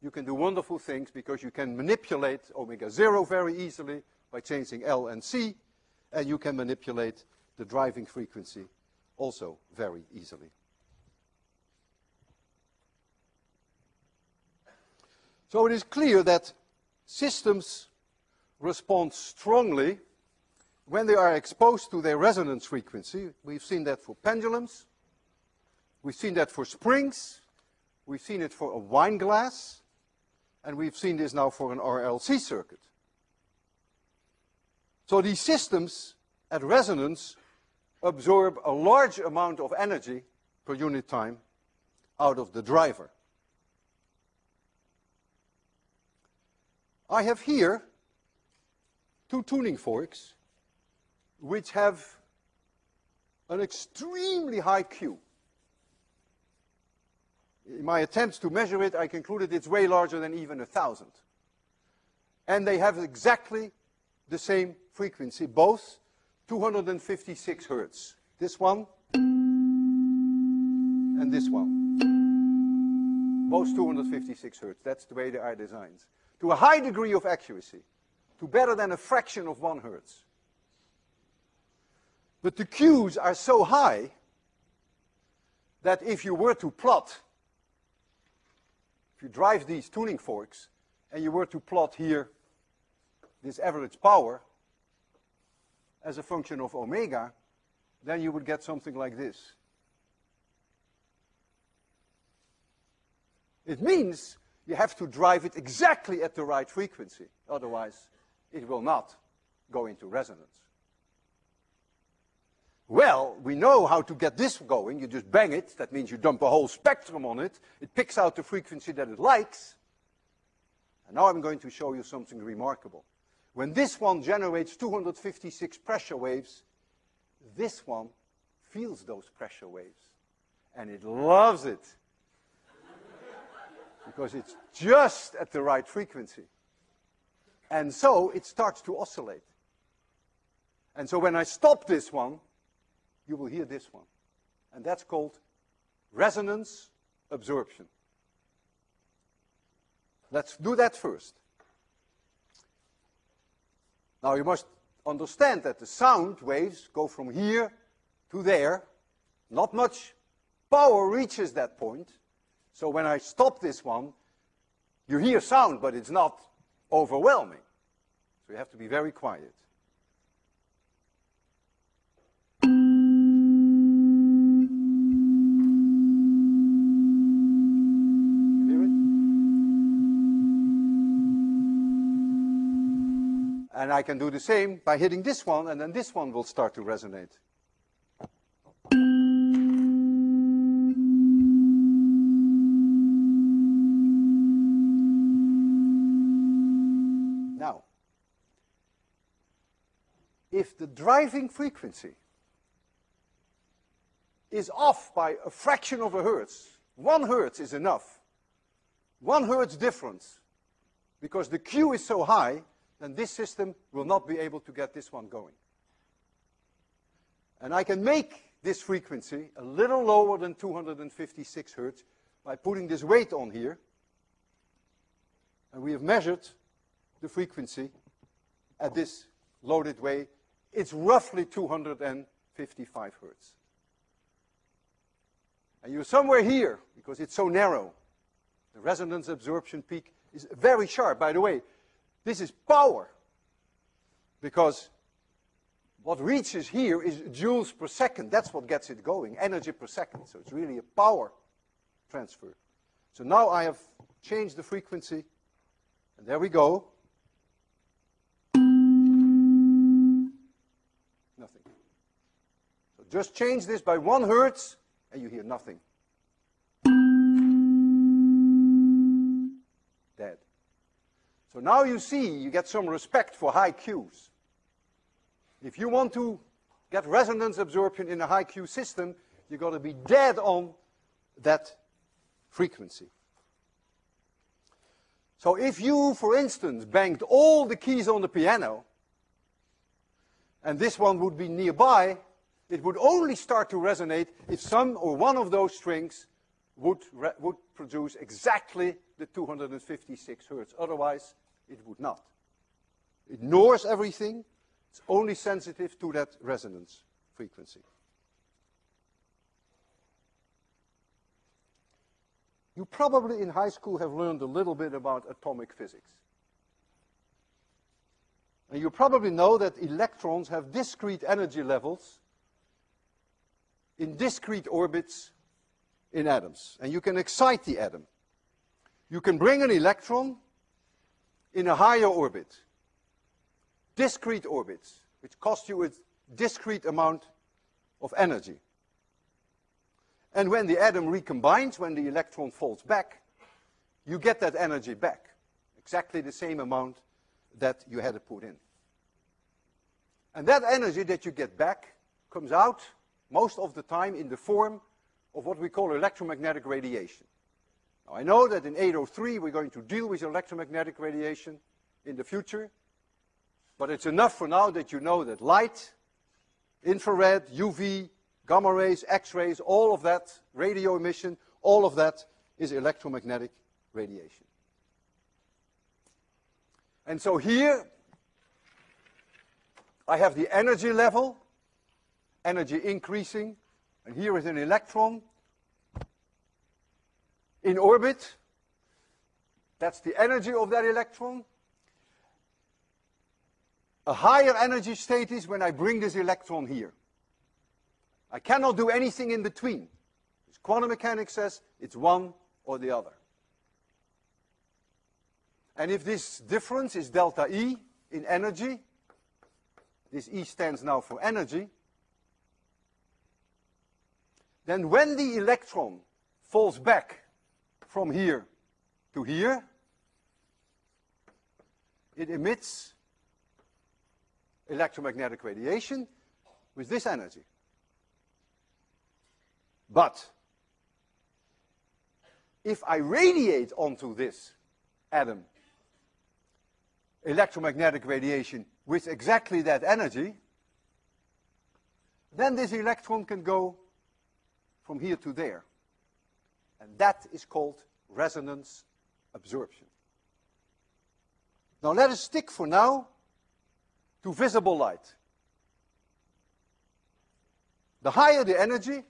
you can do wonderful things because you can manipulate omega 0 very easily by changing L and C, and you can manipulate the driving frequency also very easily. So it is clear that systems respond strongly when they are exposed to their resonance frequency. We've seen that for pendulums. We've seen that for springs. We've seen it for a wine glass. And we've seen this now for an RLC circuit. So these systems at resonance absorb a large amount of energy per unit time out of the driver. I have here two tuning forks which have an extremely high Q. In my attempts to measure it, I concluded it's way larger than even a thousand. And they have exactly the same frequency, both 256 hertz. This one and this one. Both 256 hertz. That's the way they are designed to a high degree of accuracy, to better than a fraction of one hertz. But the Qs are so high that if you were to plot, if you drive these tuning forks, and you were to plot here this average power as a function of omega, then you would get something like this. It means you have to drive it exactly at the right frequency. Otherwise, it will not go into resonance. Well, we know how to get this going. You just bang it. That means you dump a whole spectrum on it. It picks out the frequency that it likes. And now I'm going to show you something remarkable. When this one generates 256 pressure waves, this one feels those pressure waves. And it loves it because it's just at the right frequency. And so it starts to oscillate. And so when I stop this one, you will hear this one. And that's called resonance absorption. Let's do that first. Now you must understand that the sound waves go from here to there. Not much power reaches that point. So when I stop this one, you hear sound, but it's not overwhelming. So you have to be very quiet. You hear it? And I can do the same by hitting this one, and then this one will start to resonate. The driving frequency is off by a fraction of a hertz, one hertz is enough. One hertz difference, because the Q is so high, then this system will not be able to get this one going. And I can make this frequency a little lower than 256 hertz by putting this weight on here. And we have measured the frequency at this loaded way it's roughly 255 hertz. And you're somewhere here, because it's so narrow. The resonance absorption peak is very sharp. By the way, this is power. Because what reaches here is joules per second. That's what gets it going, energy per second. So it's really a power transfer. So now I have changed the frequency. And there we go. Just change this by one hertz, and you hear nothing. Dead. So now you see, you get some respect for high Qs. If you want to get resonance absorption in a high Q system, you've got to be dead on that frequency. So if you, for instance, banged all the keys on the piano, and this one would be nearby, it would only start to resonate if some or one of those strings would, would produce exactly the 256 hertz. Otherwise, it would not. It ignores everything. It's only sensitive to that resonance frequency. You probably in high school have learned a little bit about atomic physics. And you probably know that electrons have discrete energy levels in discrete orbits in atoms. And you can excite the atom. You can bring an electron in a higher orbit, discrete orbits, which cost you a discrete amount of energy. And when the atom recombines, when the electron falls back, you get that energy back. Exactly the same amount that you had to put in. And that energy that you get back comes out most of the time in the form of what we call electromagnetic radiation. Now, I know that in 803 we're going to deal with electromagnetic radiation in the future, but it's enough for now that you know that light, infrared, UV, gamma rays, X-rays, all of that, radio emission, all of that is electromagnetic radiation. And so here, I have the energy level, energy increasing, and here is an electron in orbit. That's the energy of that electron. A higher energy state is when I bring this electron here. I cannot do anything in between. As quantum mechanics says, it's one or the other. And if this difference is delta E in energy, this E stands now for energy, then when the electron falls back from here to here, it emits electromagnetic radiation with this energy. But if I radiate onto this atom electromagnetic radiation with exactly that energy, then this electron can go from here to there. And that is called resonance absorption. Now let us stick for now to visible light. The higher the energy,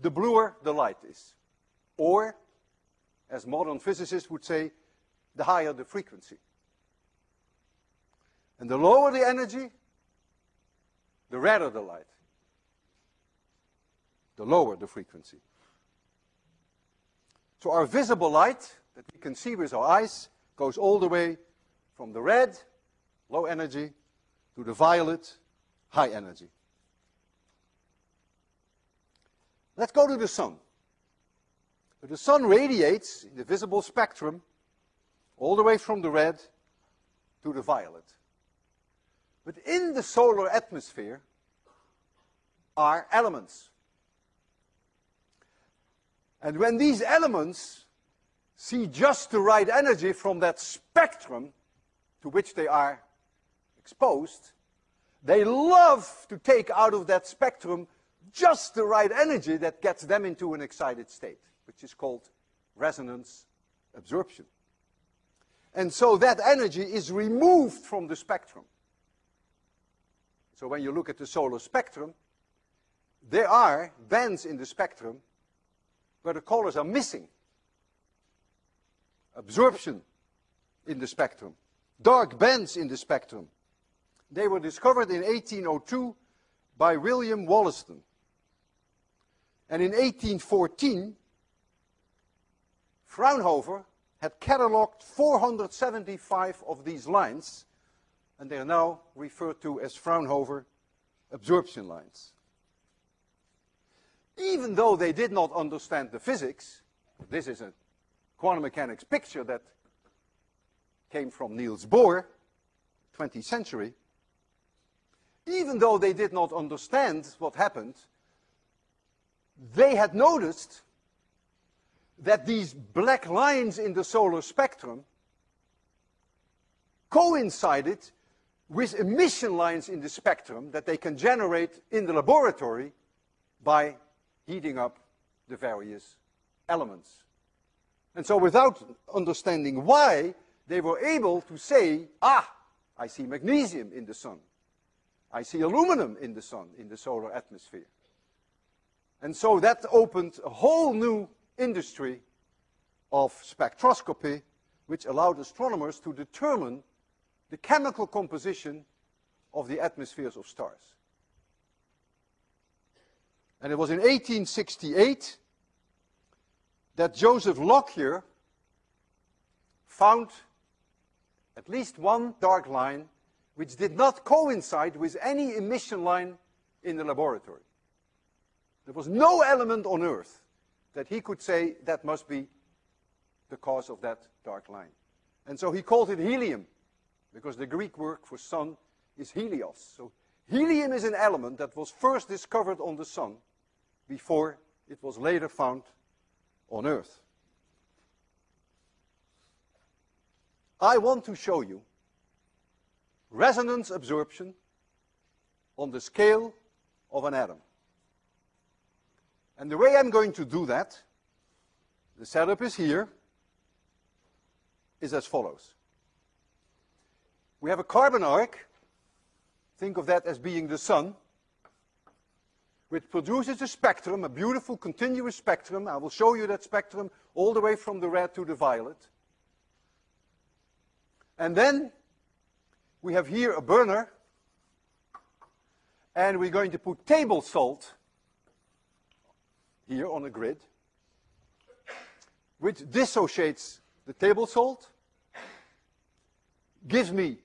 the bluer the light is. Or, as modern physicists would say, the higher the frequency. And the lower the energy, the redder the light. The lower the frequency. So our visible light that we can see with our eyes goes all the way from the red, low energy, to the violet, high energy. Let's go to the sun. the sun radiates in the visible spectrum all the way from the red to the violet. But in the solar atmosphere are elements. And when these elements see just the right energy from that spectrum to which they are exposed, they love to take out of that spectrum just the right energy that gets them into an excited state, which is called resonance absorption. And so that energy is removed from the spectrum. So when you look at the solar spectrum, there are bands in the spectrum where the colors are missing. Absorption in the spectrum. Dark bands in the spectrum. They were discovered in 1802 by William Wollaston. And in 1814, Fraunhofer had catalogued 475 of these lines, and they are now referred to as Fraunhofer absorption lines. Even though they did not understand the physics, this is a quantum mechanics picture that came from Niels Bohr, 20th century, even though they did not understand what happened, they had noticed that these black lines in the solar spectrum coincided with emission lines in the spectrum that they can generate in the laboratory by heating up the various elements. And so without understanding why, they were able to say, ah, I see magnesium in the sun. I see aluminum in the sun, in the solar atmosphere. And so that opened a whole new industry of spectroscopy, which allowed astronomers to determine the chemical composition of the atmospheres of stars. And it was in 1868 that Joseph Lockyer found at least one dark line which did not coincide with any emission line in the laboratory. There was no element on Earth that he could say that must be the cause of that dark line. And so he called it helium, because the Greek word for sun is helios. So helium is an element that was first discovered on the sun before it was later found on Earth. I want to show you resonance absorption on the scale of an atom. And the way I'm going to do that, the setup is here, is as follows. We have a carbon arc. Think of that as being the sun, which produces a spectrum, a beautiful continuous spectrum. I will show you that spectrum all the way from the red to the violet. And then we have here a burner, and we're going to put table salt here on a grid, which dissociates the table salt, gives me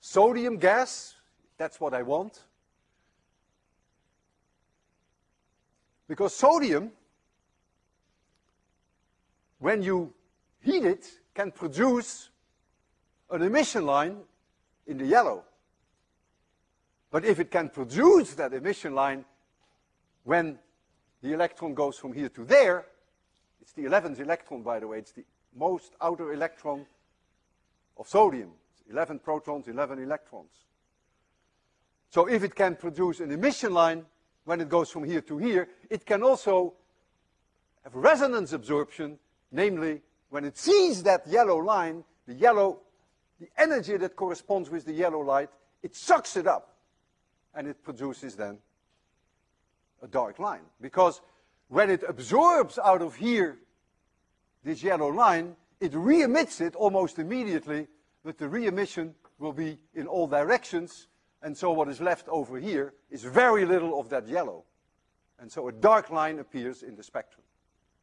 sodium gas, that's what I want. Because sodium, when you heat it, can produce an emission line in the yellow. But if it can produce that emission line when the electron goes from here to there, it's the 11th electron, by the way, it's the most outer electron of sodium. It's 11 protons, 11 electrons. So if it can produce an emission line when it goes from here to here, it can also have resonance absorption, namely when it sees that yellow line, the yellow, the energy that corresponds with the yellow light, it sucks it up and it produces then a dark line. Because when it absorbs out of here this yellow line, it re-emits it almost immediately, but the re-emission will be in all directions, and so what is left over here is very little of that yellow. And so a dark line appears in the spectrum.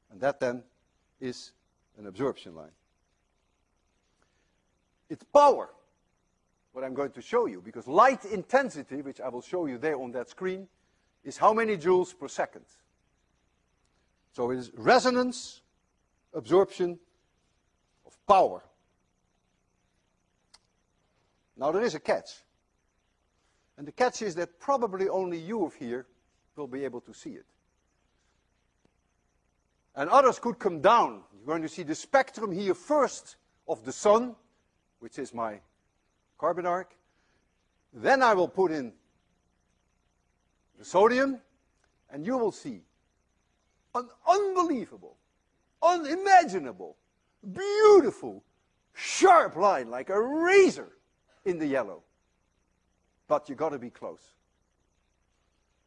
And that then is an absorption line. It's power, what I'm going to show you, because light intensity, which I will show you there on that screen, is how many joules per second. So it is resonance absorption of power. Now there is a catch. And the catch is that probably only you of here will be able to see it. And others could come down. You're going to see the spectrum here first of the sun, which is my carbon arc. Then I will put in the sodium, and you will see an unbelievable, unimaginable, beautiful, sharp line like a razor in the yellow. But you've got to be close.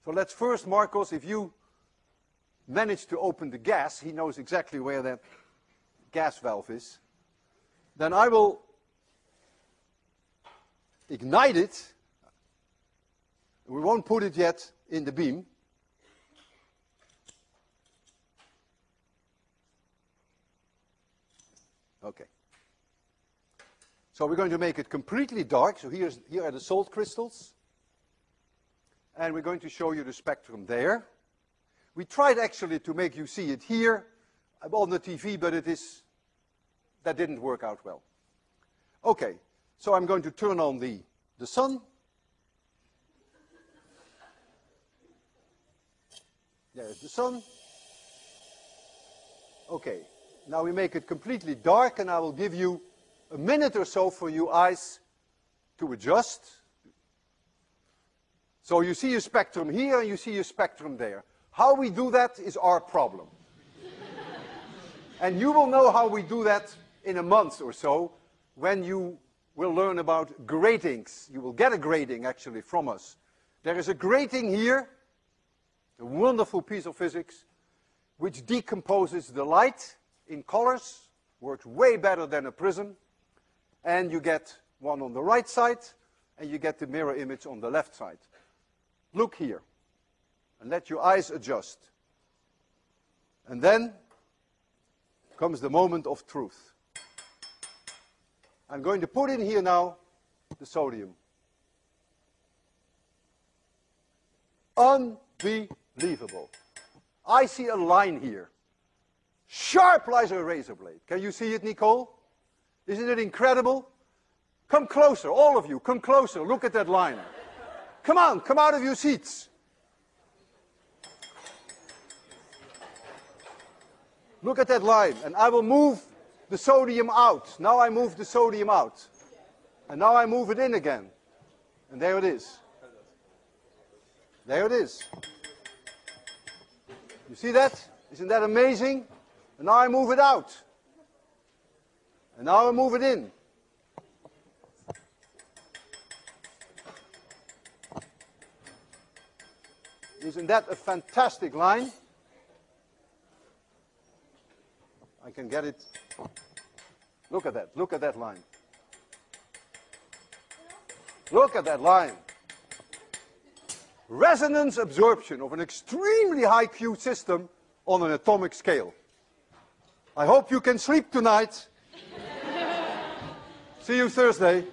So let's first, Marcos, if you manage to open the gas, he knows exactly where that gas valve is, then I will ignite it. We won't put it yet in the beam. Okay. So we're going to make it completely dark. So here's, here are the salt crystals. And we're going to show you the spectrum there. We tried actually to make you see it here uh, on the TV, but it is, that didn't work out well. Okay, so I'm going to turn on the, the sun. There's the sun. Okay, now we make it completely dark and I will give you a minute or so for your eyes to adjust. So you see a spectrum here and you see a spectrum there. How we do that is our problem. and you will know how we do that in a month or so when you will learn about gratings. You will get a grating actually from us. There is a grating here, a wonderful piece of physics, which decomposes the light in colors, works way better than a prism, and you get one on the right side, and you get the mirror image on the left side. Look here, and let your eyes adjust. And then comes the moment of truth. I'm going to put in here now the sodium. Unbelievable. I see a line here. Sharp like a razor blade. Can you see it, Nicole? Isn't it incredible? Come closer, all of you, come closer. Look at that line. Come on, come out of your seats. Look at that line, and I will move the sodium out. Now I move the sodium out. And now I move it in again. And there it is. There it is. You see that? Isn't that amazing? And now I move it out. And now I move it in. Isn't that a fantastic line? I can get it. Look at that. Look at that line. Look at that line. Resonance absorption of an extremely high Q system on an atomic scale. I hope you can sleep tonight. See you Thursday.